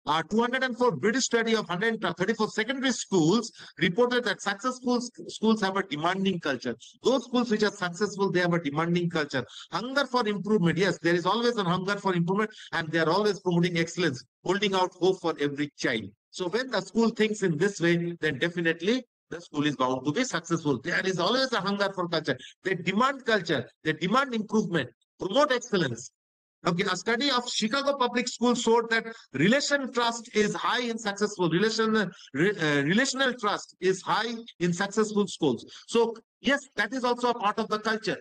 a 204 British study of 134 secondary schools reported that successful schools have a demanding culture. Those schools which are successful, they have a demanding culture. Hunger for improvement. Yes, there is always a hunger for improvement and they are always promoting excellence, holding out hope for every child. So when the school thinks in this way, then definitely the school is bound to be successful. There is always a hunger for culture. They demand culture. They demand improvement, promote excellence. Okay, a study of Chicago public schools showed that relation trust is high in successful relation re, uh, relational trust is high in successful schools. So yes, that is also a part of the culture.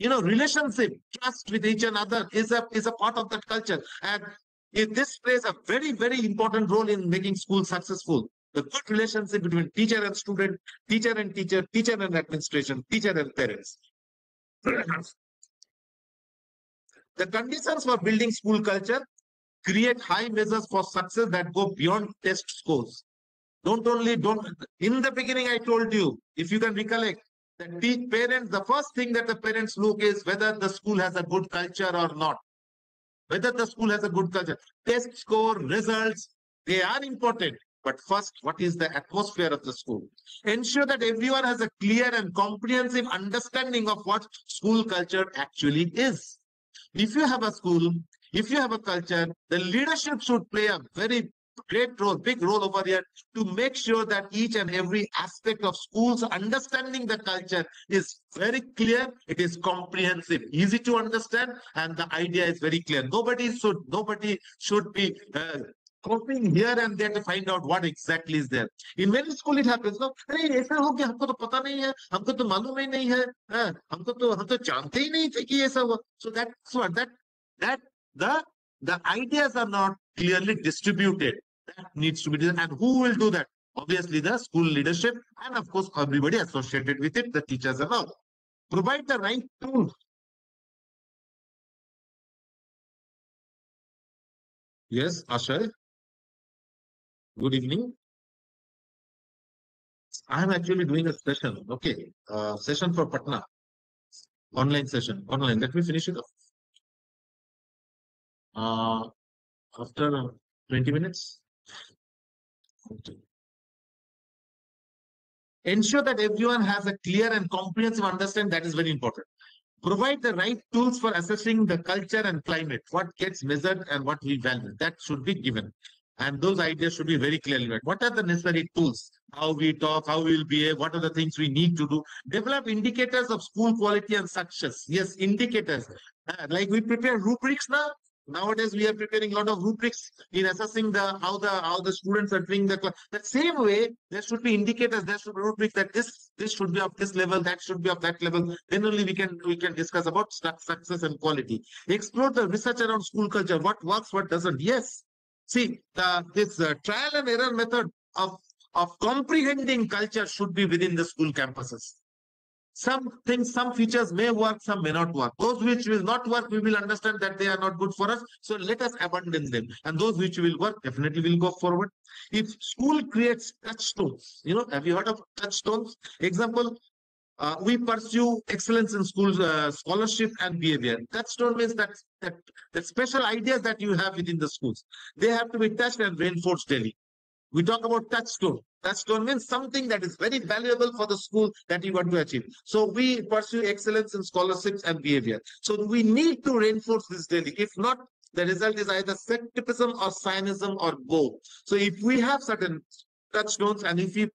You know, relationship, trust with each another is a is a part of that culture, and it, this plays a very very important role in making schools successful. The good relationship between teacher and student, teacher and teacher, teacher and administration, teacher and parents. The conditions for building school culture create high measures for success that go beyond test scores. Don't only, don't, in the beginning I told you, if you can recollect, that parents, the first thing that the parents look is whether the school has a good culture or not. Whether the school has a good culture. Test score, results, they are important. But first, what is the atmosphere of the school? Ensure that everyone has a clear and comprehensive understanding of what school culture actually is. If you have a school, if you have a culture, the leadership should play a very great role, big role over here to make sure that each and every aspect of schools understanding the culture is very clear, it is comprehensive, easy to understand, and the idea is very clear. Nobody should nobody should be uh, copying here and there to find out what exactly is there. In many school it happens, no, अरे ऐसा हो गया हमको तो पता नहीं है, हमको तो मालूम ही नहीं है, हाँ, हमको तो हम तो जानते ही नहीं थे कि ऐसा हुआ. So that's what that that the the ideas are not clearly distributed. That needs to be done. And who will do that? Obviously, the school leadership and of course everybody associated with it, the teachers and all. Provide the right tools. Yes, Ashay. Good evening. I am actually doing a session. Okay, uh, session for Patna. Online session. Online. Let me finish it off. Uh, after 20 minutes. Okay. Ensure that everyone has a clear and comprehensive understanding. That is very important. Provide the right tools for assessing the culture and climate. What gets measured and what we value. That should be given. And those ideas should be very clearly. What are the necessary tools? How we talk, how we will behave, what are the things we need to do? Develop indicators of school quality and success. Yes, indicators. Uh, like we prepare rubrics now. Nowadays, we are preparing a lot of rubrics in assessing the how the how the students are doing the class. The same way, there should be indicators, there should be rubrics that this this should be of this level, that should be of that level. Then only we can we can discuss about success and quality. Explore the research around school culture. What works, what doesn't. Yes. See, uh, this uh, trial and error method of of comprehending culture should be within the school campuses. Some things, some features may work, some may not work. Those which will not work, we will understand that they are not good for us. So let us abandon them. And those which will work, definitely will go forward. If school creates touchstones, you know, have you heard of touchstones? Example, uh, we pursue excellence in school uh, scholarship and behavior. Touchstone means that, that that special ideas that you have within the schools, they have to be touched and reinforced daily. We talk about touchstone. Touchstone means something that is very valuable for the school that you want to achieve. So we pursue excellence in scholarships and behavior. So we need to reinforce this daily. If not, the result is either skepticism or cynicism or both. So if we have certain touchstones and if we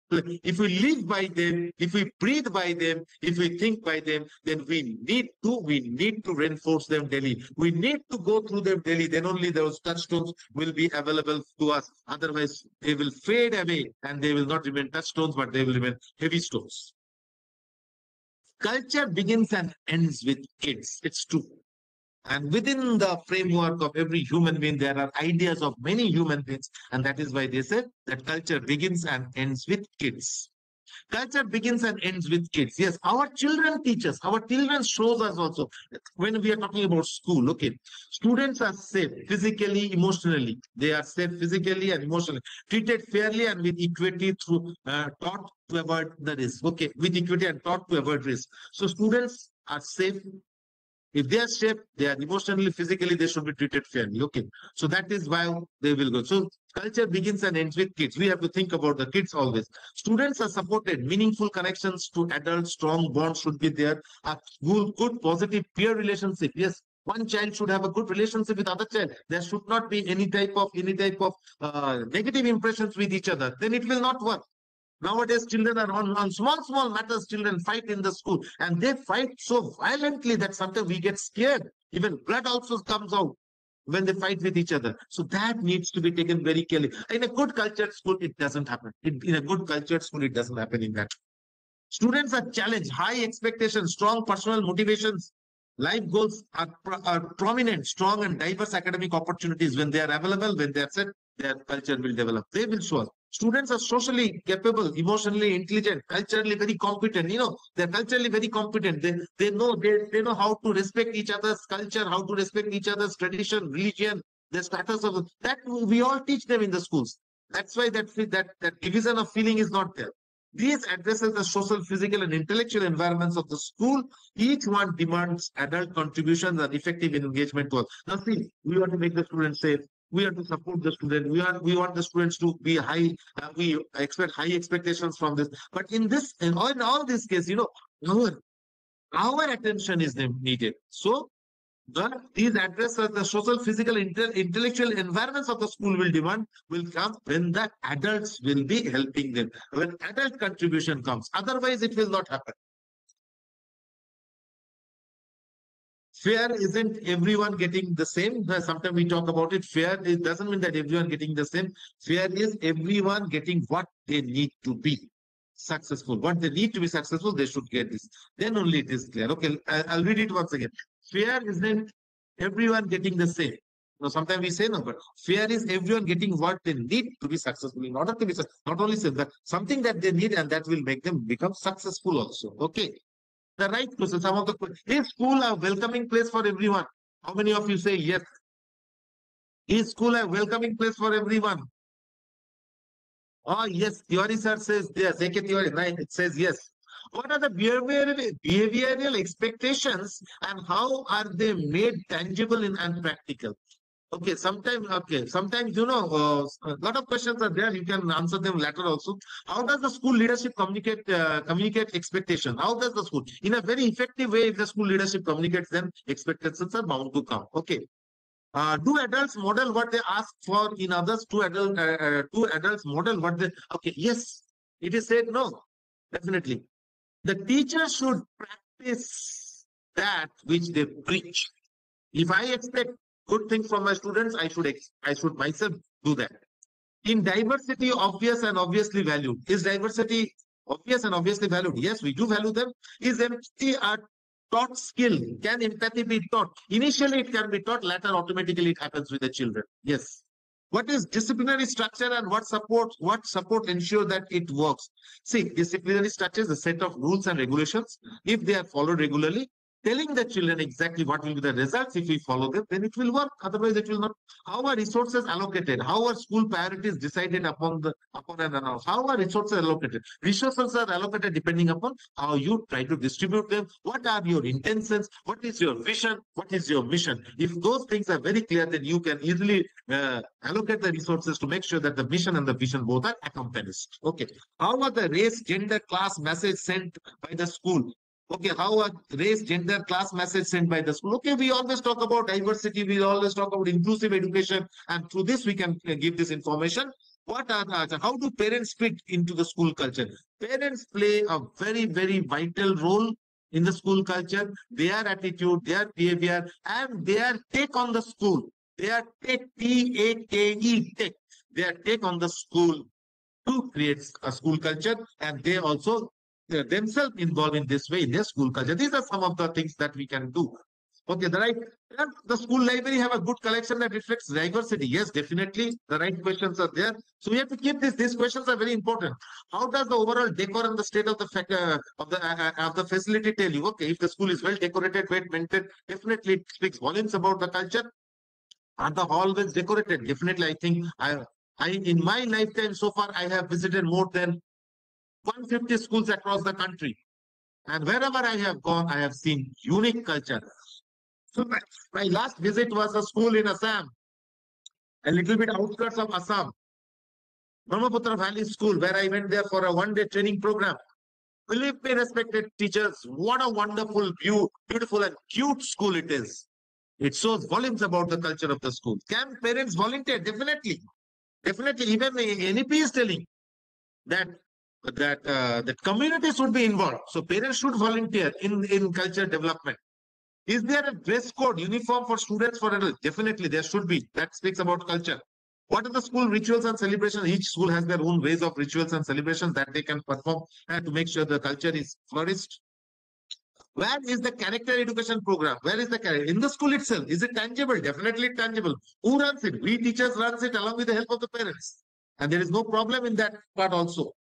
if we live by them if we breathe by them if we think by them then we need to we need to reinforce them daily. We need to go through them daily. Then only those touchstones will be available to us. Otherwise they will fade away and they will not remain touchstones but they will remain heavy stones. Culture begins and ends with kids. It's true and within the framework of every human being, there are ideas of many human beings. And that is why they said that culture begins and ends with kids. Culture begins and ends with kids. Yes, our children teach us. Our children shows us also. When we are talking about school, okay, students are safe physically, emotionally. They are safe physically and emotionally, treated fairly and with equity through uh, taught to avoid the risk. Okay, with equity and taught to avoid risk. So students are safe if they are safe, they are emotionally, physically, they should be treated fairly. Okay. So that is why they will go. So culture begins and ends with kids. We have to think about the kids always. Students are supported. Meaningful connections to adults, strong bonds should be there. A good, good positive peer relationship. Yes, one child should have a good relationship with other child there should not be any type of any type of uh, negative impressions with each other then it will not work Nowadays, children are on, on small, small matters, children fight in the school. And they fight so violently that sometimes we get scared. Even blood also comes out when they fight with each other. So that needs to be taken very carefully. In a good cultured school, it doesn't happen. In, a good cultured school, it doesn't happen in that. Students are challenged, high expectations, strong personal motivations. Life goals are, are prominent, strong and diverse academic opportunities. When they are available, when they are set, their culture will develop. They will show us. Students are socially capable, emotionally intelligent, culturally very competent. You know, they're culturally very competent. They, they know they, they know how to respect each other's culture, how to respect each other's tradition, religion, the status of that we all teach them in the schools. That's why that that that division of feeling is not there. These addresses the social, physical, and intellectual environments of the school. Each one demands adult contributions and effective engagement. Now, see, we want to make the students safe we have to support the student. We are we want the students to be high uh, we expect high expectations from this. But in this in all, in all this case you know our our attention is needed. So the these addresses the social physical intellectual environments of the school will demand will come when the adults will be helping them. When adult contribution comes. Otherwise it will not happen fair isn't everyone getting the same. Sometimes we talk about it. Fair it doesn't mean that everyone getting the same. Fair is everyone getting what they need to be successful. What they need to be successful, they should get this. Then only it is clear. Okay, I'll read it once again. Fair isn't everyone getting the same. Now, sometimes we say no, but fair is everyone getting what they need to be successful in order to be not only say that something that they need and that will make them become successful also. Okay the right question. Some of the is school a welcoming place for everyone? How many of you say yes? Is school a welcoming place for everyone? Oh yes, theory sir says yes. AK theory, right? It says yes. What are the behavioral, behavioral expectations and how are they made tangible and practical? Okay, sometimes, okay, sometimes, you know, uh, a lot of questions are there. You can answer them later also. How does the school leadership communicate, uh, communicate expectation? How does the school, in a very effective way, if the school leadership communicates, then expectations are bound to come. Okay. Uh, do adults model what they ask for in others? Do adult, uh, uh, do adults model what they, okay, yes. It is said no, definitely. The teacher should practice that which they preach. If I expect good things from my students, I should I should myself do that. In diversity, obvious and obviously valued. Is diversity obvious and obviously valued? Yes, we do value them. Is empathy a taught skill? Can empathy be taught? Initially, it can be taught. Later, automatically, it happens with the children. Yes. What is disciplinary structure and what support what support ensure that it works? See, disciplinary structure is a set of rules and regulations. If they are followed regularly, telling the children exactly what will be the results if we follow them, then it will work. Otherwise, it will not. How are resources allocated? How are school priorities decided upon the upon an announcement? How are resources allocated? Resources are allocated depending upon how you try to distribute them. What are your intentions? What is your vision? What is your mission? If those things are very clear, then you can easily uh, allocate the resources to make sure that the mission and the vision both are accomplished. Okay. How are the race, gender, class message sent by the school? Okay, how a race, gender, class message sent by the school. Okay, we always talk about diversity. We always talk about inclusive education. And through this, we can uh, give this information. What are the, how do parents fit into the school culture? Parents play a very, very vital role in the school culture, their attitude, their behavior, and their take on the school. Their take, T-A-K-E, take, their take on the school to create a school culture. And they also themselves involved in this way in their school culture. These are some of the things that we can do. Okay, the right the school library have a good collection that reflects diversity. Yes, definitely the right questions are there. So we have to keep this. These questions are very important. How does the overall decor and the state of the uh, of the uh, uh, of the facility tell you? Okay, if the school is well decorated, well maintained, definitely it speaks volumes about the culture. Are the hallways decorated? Definitely, I think I I in my lifetime so far I have visited more than 150 schools across the country. And wherever I have gone, I have seen unique culture. So my, my last visit was a school in Assam, a little bit outskirts of Assam. Brahmaputra Valley School, where I went there for a one-day training program. Believe me, respected teachers, what a wonderful, view, beautiful and cute school it is. It shows volumes about the culture of the school. Can parents volunteer? Definitely. Definitely. Even NEP is telling that that uh, the community should be involved. So parents should volunteer in, in culture development. Is there a dress code uniform for students for adults? Definitely there should be. That speaks about culture. What are the school rituals and celebrations? Each school has their own ways of rituals and celebrations that they can perform and to make sure the culture is flourished. Where is the character education program? Where is the character? In the school itself. Is it tangible? Definitely tangible. Who runs it? We teachers runs it along with the help of the parents. And there is no problem in that part also.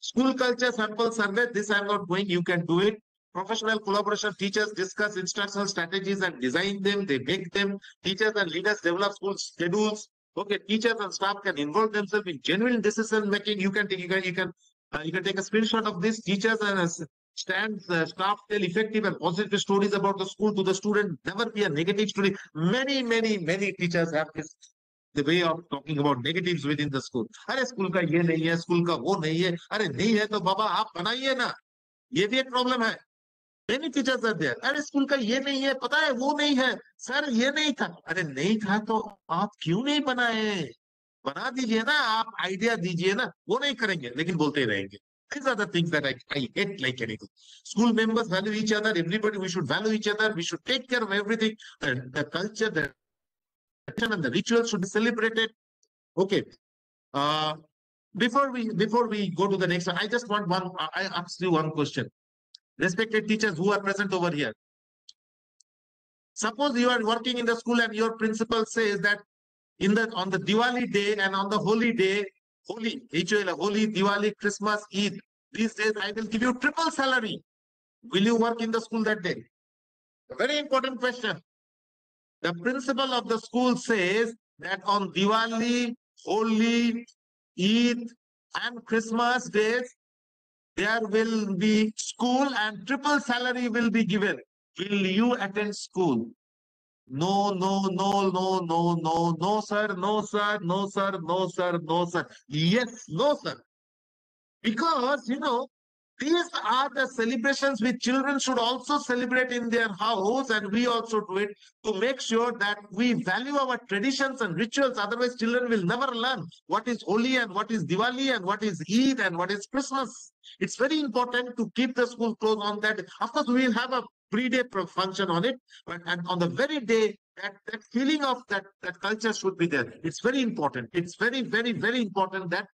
School culture sample survey, this I'm not going, you can do it. Professional collaboration, teachers discuss instructional strategies and design them, they make them. Teachers and leaders develop school schedules. Okay, teachers and staff can involve themselves in genuine decision making. You can take, you can, you can, uh, you can take a screenshot of this. Teachers and uh, uh, staff tell effective and positive stories about the school to the student. Never be a negative story. Many, many, many teachers have this the way of talking about negatives within the school. अरे school का ये नहीं है school का वो नहीं है अरे नहीं है तो बाबा आप बनाइए ना ये भी एक प्रॉब्लम है मेनी टीचर्स आर देयर अरे स्कूल का ये नहीं है पता है वो नहीं है सर ये नहीं था अरे नहीं था तो आप क्यों नहीं बनाए बना दीजिए ना आप आइडिया दीजिए ना वो नहीं करेंगे लेकिन बोलते ही रहेंगे These are the things that I, I hate like anything. School members value each other. Everybody, we should value each other. We should take care of everything. The culture, and the rituals should be celebrated. Okay. Uh, before we before we go to the next one, I just want one. I ask you one question. Respected teachers who are present over here. Suppose you are working in the school and your principal says that in the on the Diwali day and on the holy day, holy, HOL, holy, Diwali, Christmas, Eid, these days I will give you triple salary. Will you work in the school that day? A very important question. The principal of the school says that on Diwali, Holi, Eid, and Christmas days, there will be school and triple salary will be given. Will you attend school? No, no, no, no, no, no, no, sir, no, sir, no, sir, no, sir, no, sir. Yes, no, sir. Because, you know, these are the celebrations which children should also celebrate in their house and we also do it to make sure that we value our traditions and rituals. Otherwise, children will never learn what is Holi and what is Diwali and what is Eid and what is Christmas. It's very important to keep the school close on that. Of course, we will have a pre-day function on it, but and on the very day that that feeling of that that culture should be there. It's very important. It's very very very important that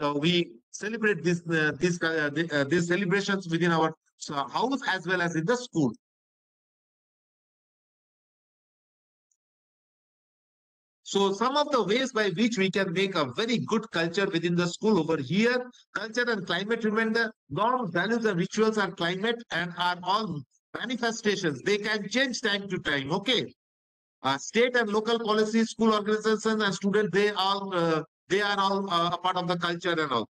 uh, we celebrate these uh, these uh, uh, these celebrations within our house as well as in the school. So some of the ways by which we can make a very good culture within the school over here, culture and climate remember norms, values and rituals are climate and are all manifestations. They can change time to time. Okay. Uh, state and local policies, school organizations and students, they all uh, they are all uh, a part of the culture and all.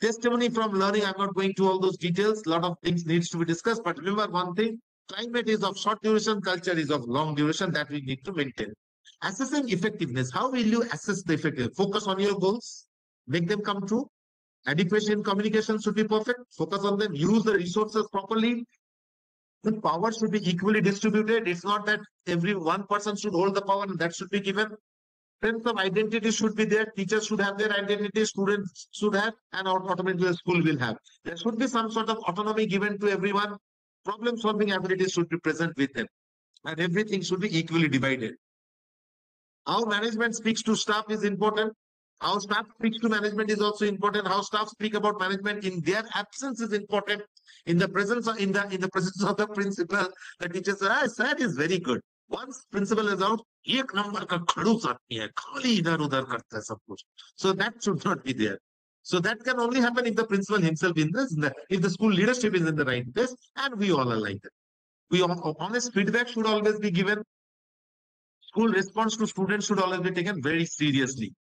Testimony from learning, I'm not going to all those details. A lot of things needs to be discussed. But remember one thing, climate is of short duration, culture is of long duration that we need to maintain. Assessing effectiveness. How will you assess the effectiveness? Focus on your goals, make them come true. Adequacy in communication should be perfect. Focus on them. Use the resources properly. The power should be equally distributed. It's not that every one person should hold the power and that should be given. Sense of identity should be there. Teachers should have their identity. Students should have, and automatically the school will have. There should be some sort of autonomy given to everyone. Problem solving abilities should be present with them, and everything should be equally divided. How management speaks to staff is important. How staff speaks to management is also important. How staff speak about management in their absence is important. In the presence of in the in the presence of the principal, the teacher says, ah, sir is very good Once principal is out, एक number का खड़ूस आदमी है खाली इधर उधर करता है सब कुछ so that should not be there so that can only happen if the principal himself in this if the school leadership is in the right place and we all are like that we honest feedback should always be given school response to students should always be taken very seriously.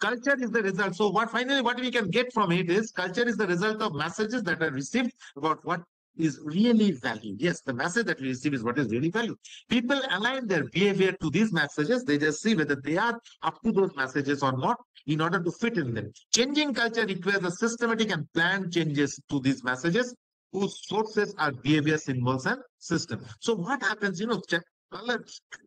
Culture is the result. So what finally what we can get from it is culture is the result of messages that are received about what is really valued. Yes, the message that we receive is what is really valued. People align their behavior to these messages. They just see whether they are up to those messages or not in order to fit in them. Changing culture requires a systematic and planned changes to these messages whose sources are behavior symbols and system. So what happens, you know,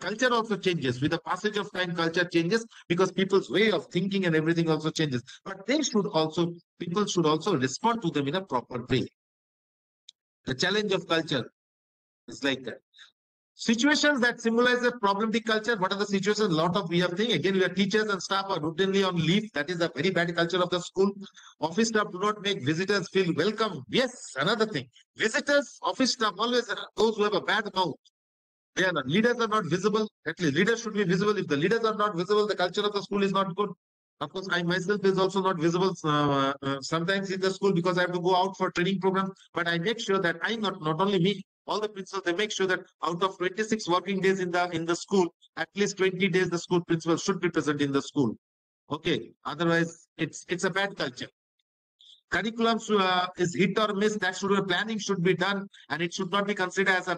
culture also changes with the passage of time culture changes because people's way of thinking and everything also changes but they should also people should also respond to them in a proper way the challenge of culture is like that situations that symbolize a problematic culture what are the situations a lot of we have thing again are teachers and staff are routinely on leave that is a very bad culture of the school office staff do not make visitors feel welcome yes another thing visitors office staff always those who have a bad mouth they are not. Leaders are not visible. At least leaders should be visible. If the leaders are not visible, the culture of the school is not good. Of course, I myself is also not visible uh, uh, sometimes in the school because I have to go out for training programs. But I make sure that I not not only me, all the principals they make sure that out of 26 working days in the in the school, at least 20 days the school principal should be present in the school. Okay, otherwise it's it's a bad culture curriculum uh, is hit or miss that should planning should be done and it should not be considered as a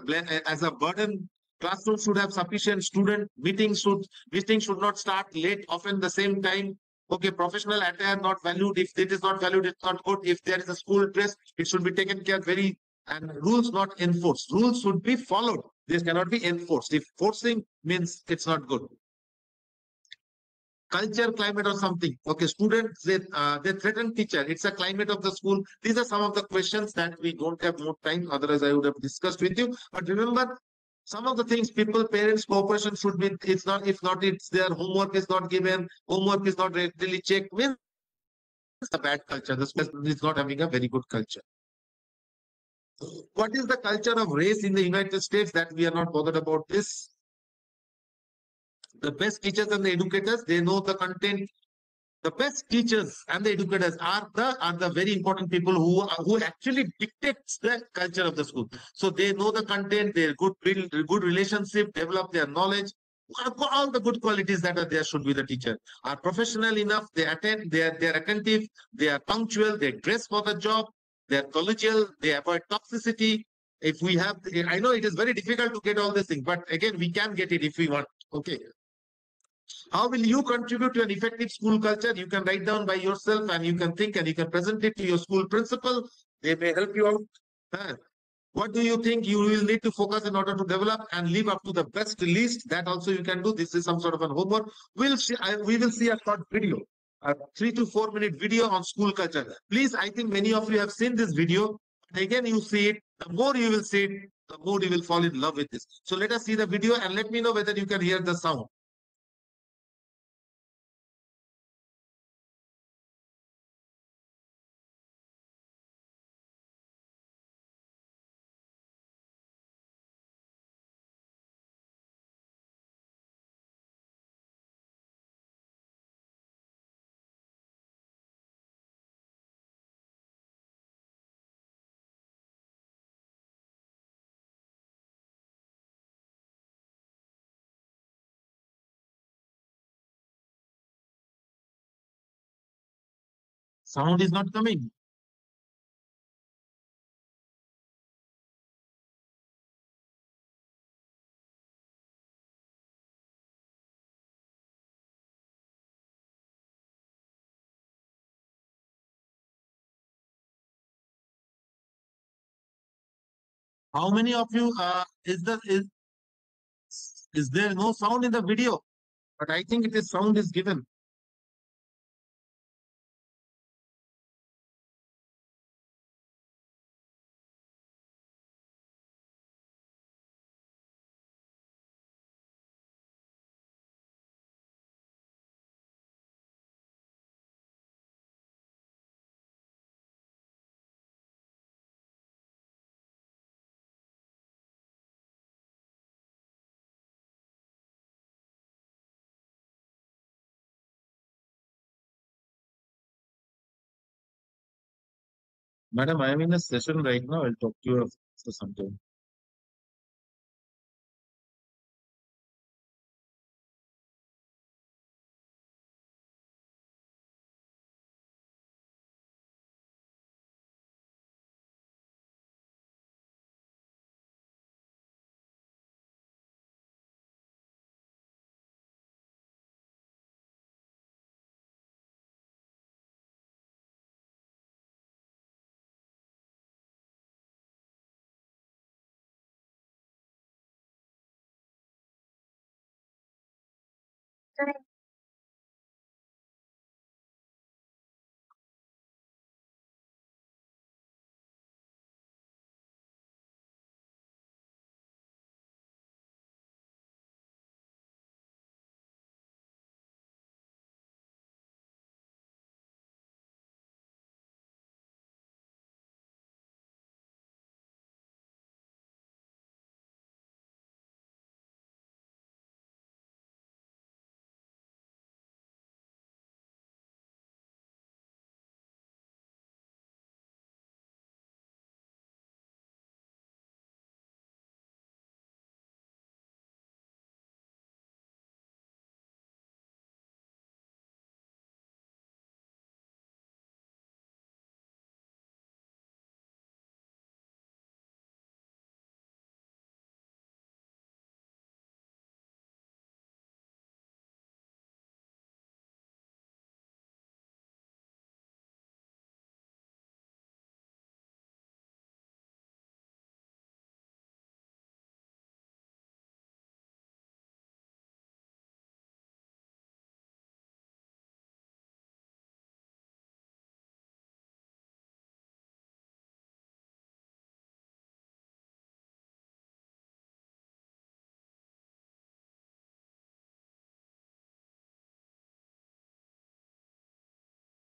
as a burden Classroom should have sufficient student. Meetings should meetings should not start late, often the same time. Okay, professional attire not valued. If it is not valued, it's not good. If there is a school dress, it should be taken care very and rules not enforced. Rules should be followed. This cannot be enforced. If forcing means it's not good. Culture, climate, or something. Okay, students they uh, they threaten teacher. It's a climate of the school. These are some of the questions that we don't have more time. Otherwise, I would have discussed with you. But remember, some of the things people parents cooperation should be it's not if not it's their homework is not given homework is not really checked. Means it's a bad culture. This person is not having a very good culture. What is the culture of race in the united states that we are not bothered about this? The best teachers and the educators they know the content the best teachers and the educators are the are the very important people who who actually dictates the culture of the school. So they know the content they're good build good relationship develop their knowledge all the good qualities that are there should be the teacher. Are professional enough they attend they are they are attentive they are punctual they dress for the job they are collegial they avoid toxicity. If we have i know it is very difficult to get all these things but again we can get it if we want. Okay how will you contribute to an effective school culture? You can write down by yourself and you can think and you can present it to your school principal. They may help you out. What do you think you will need to focus in order to develop and live up to the best least? That also you can do. This is some sort of an homework. We'll see, I, we will see a short video, a three to four minute video on school culture. Please, I think many of you have seen this video. Again, you see it. The more you will see it, the more you will fall in love with this. So let us see the video and let me know whether you can hear the sound. Sound is not coming. How many of you uh, is the is is there no sound in the video? But I think it is sound is given. Madam, I am in a session right now. I'll talk to you after some time. Correct.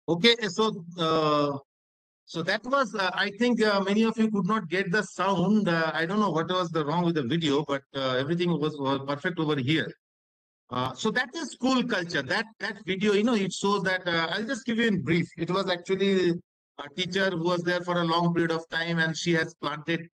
Okay, so uh, so that was, uh, I think uh, many of you could not get the sound. Uh, I don't know what was the wrong with the video, but uh, everything was, was perfect over here. Uh, so that is school culture. That that video, you know, it shows that. Uh, I'll just give you in brief. It was actually a teacher who was there for a long period of time, and she has planted.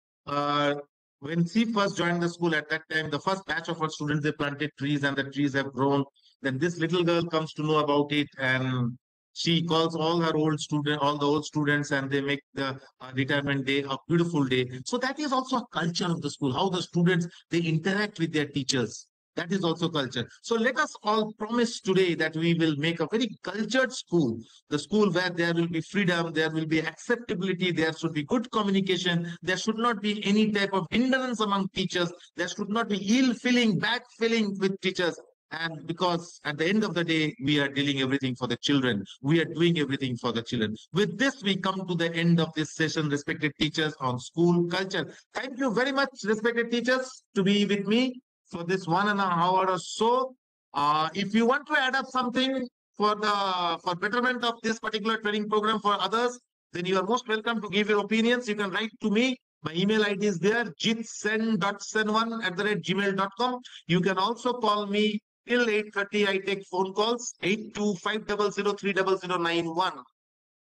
When she first joined the school at that time, the first batch of her students they planted trees, and the trees have grown. Then this little girl comes to know about it, and she calls all her old student, all the old students, and they make the uh, retirement day a beautiful day. So that is also a culture of the school. How the students they interact with their teachers. That is also culture. So let us all promise today that we will make a very cultured school, the school where there will be freedom, there will be acceptability, there should be good communication, there should not be any type of hindrance among teachers, there should not be ill feeling, bad feeling with teachers. And because at the end of the day, we are dealing everything for the children. We are doing everything for the children. With this, we come to the end of this session, respected teachers on school culture. Thank you very much, respected teachers, to be with me for this one and a half hour or so. Uh, if you want to add up something for the for betterment of this particular training program for others, then you are most welcome to give your opinions. You can write to me. My email ID is there, jitsen.sen1 at the rate gmail.com. You can also call me till 8.30. I take phone calls, 825003091.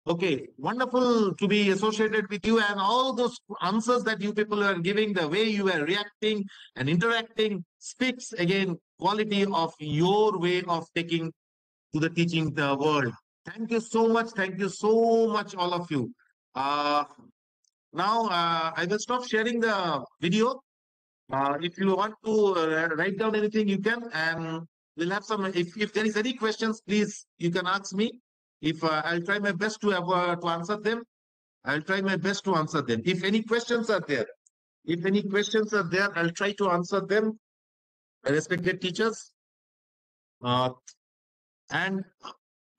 Okay, wonderful to be associated with you and all those answers that you people are giving, the way you are reacting and interacting speaks again quality of your way of taking to the teaching the world. Thank you so much. Thank you so much, all of you. Uh, now, uh, I will stop sharing the video. Uh, if you want to uh, write down anything, you can. And we'll have some, if, if there is any questions, please, you can ask me. If uh, I'll try my best to have, uh, to answer them, I'll try my best to answer them. If any questions are there, if any questions are there, I'll try to answer them. Respected teachers, uh, and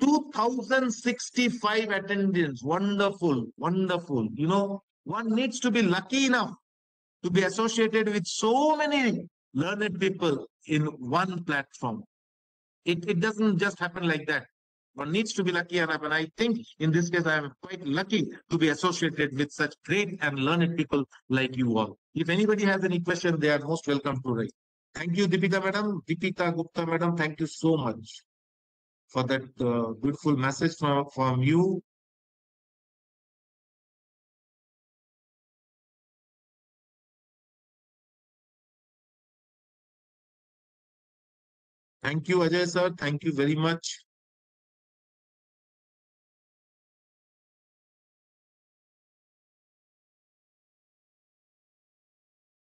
2065 attendance. Wonderful, wonderful. You know, one needs to be lucky enough to be associated with so many learned people in one platform. It, it doesn't just happen like that. One needs to be lucky enough. And I think in this case, I am quite lucky to be associated with such great and learned people like you all. If anybody has any question, they are most welcome to write. Thank you, Deepika madam. Deepika Gupta madam, thank you so much for that uh, beautiful message from, from you. Thank you, Ajay sir. Thank you very much.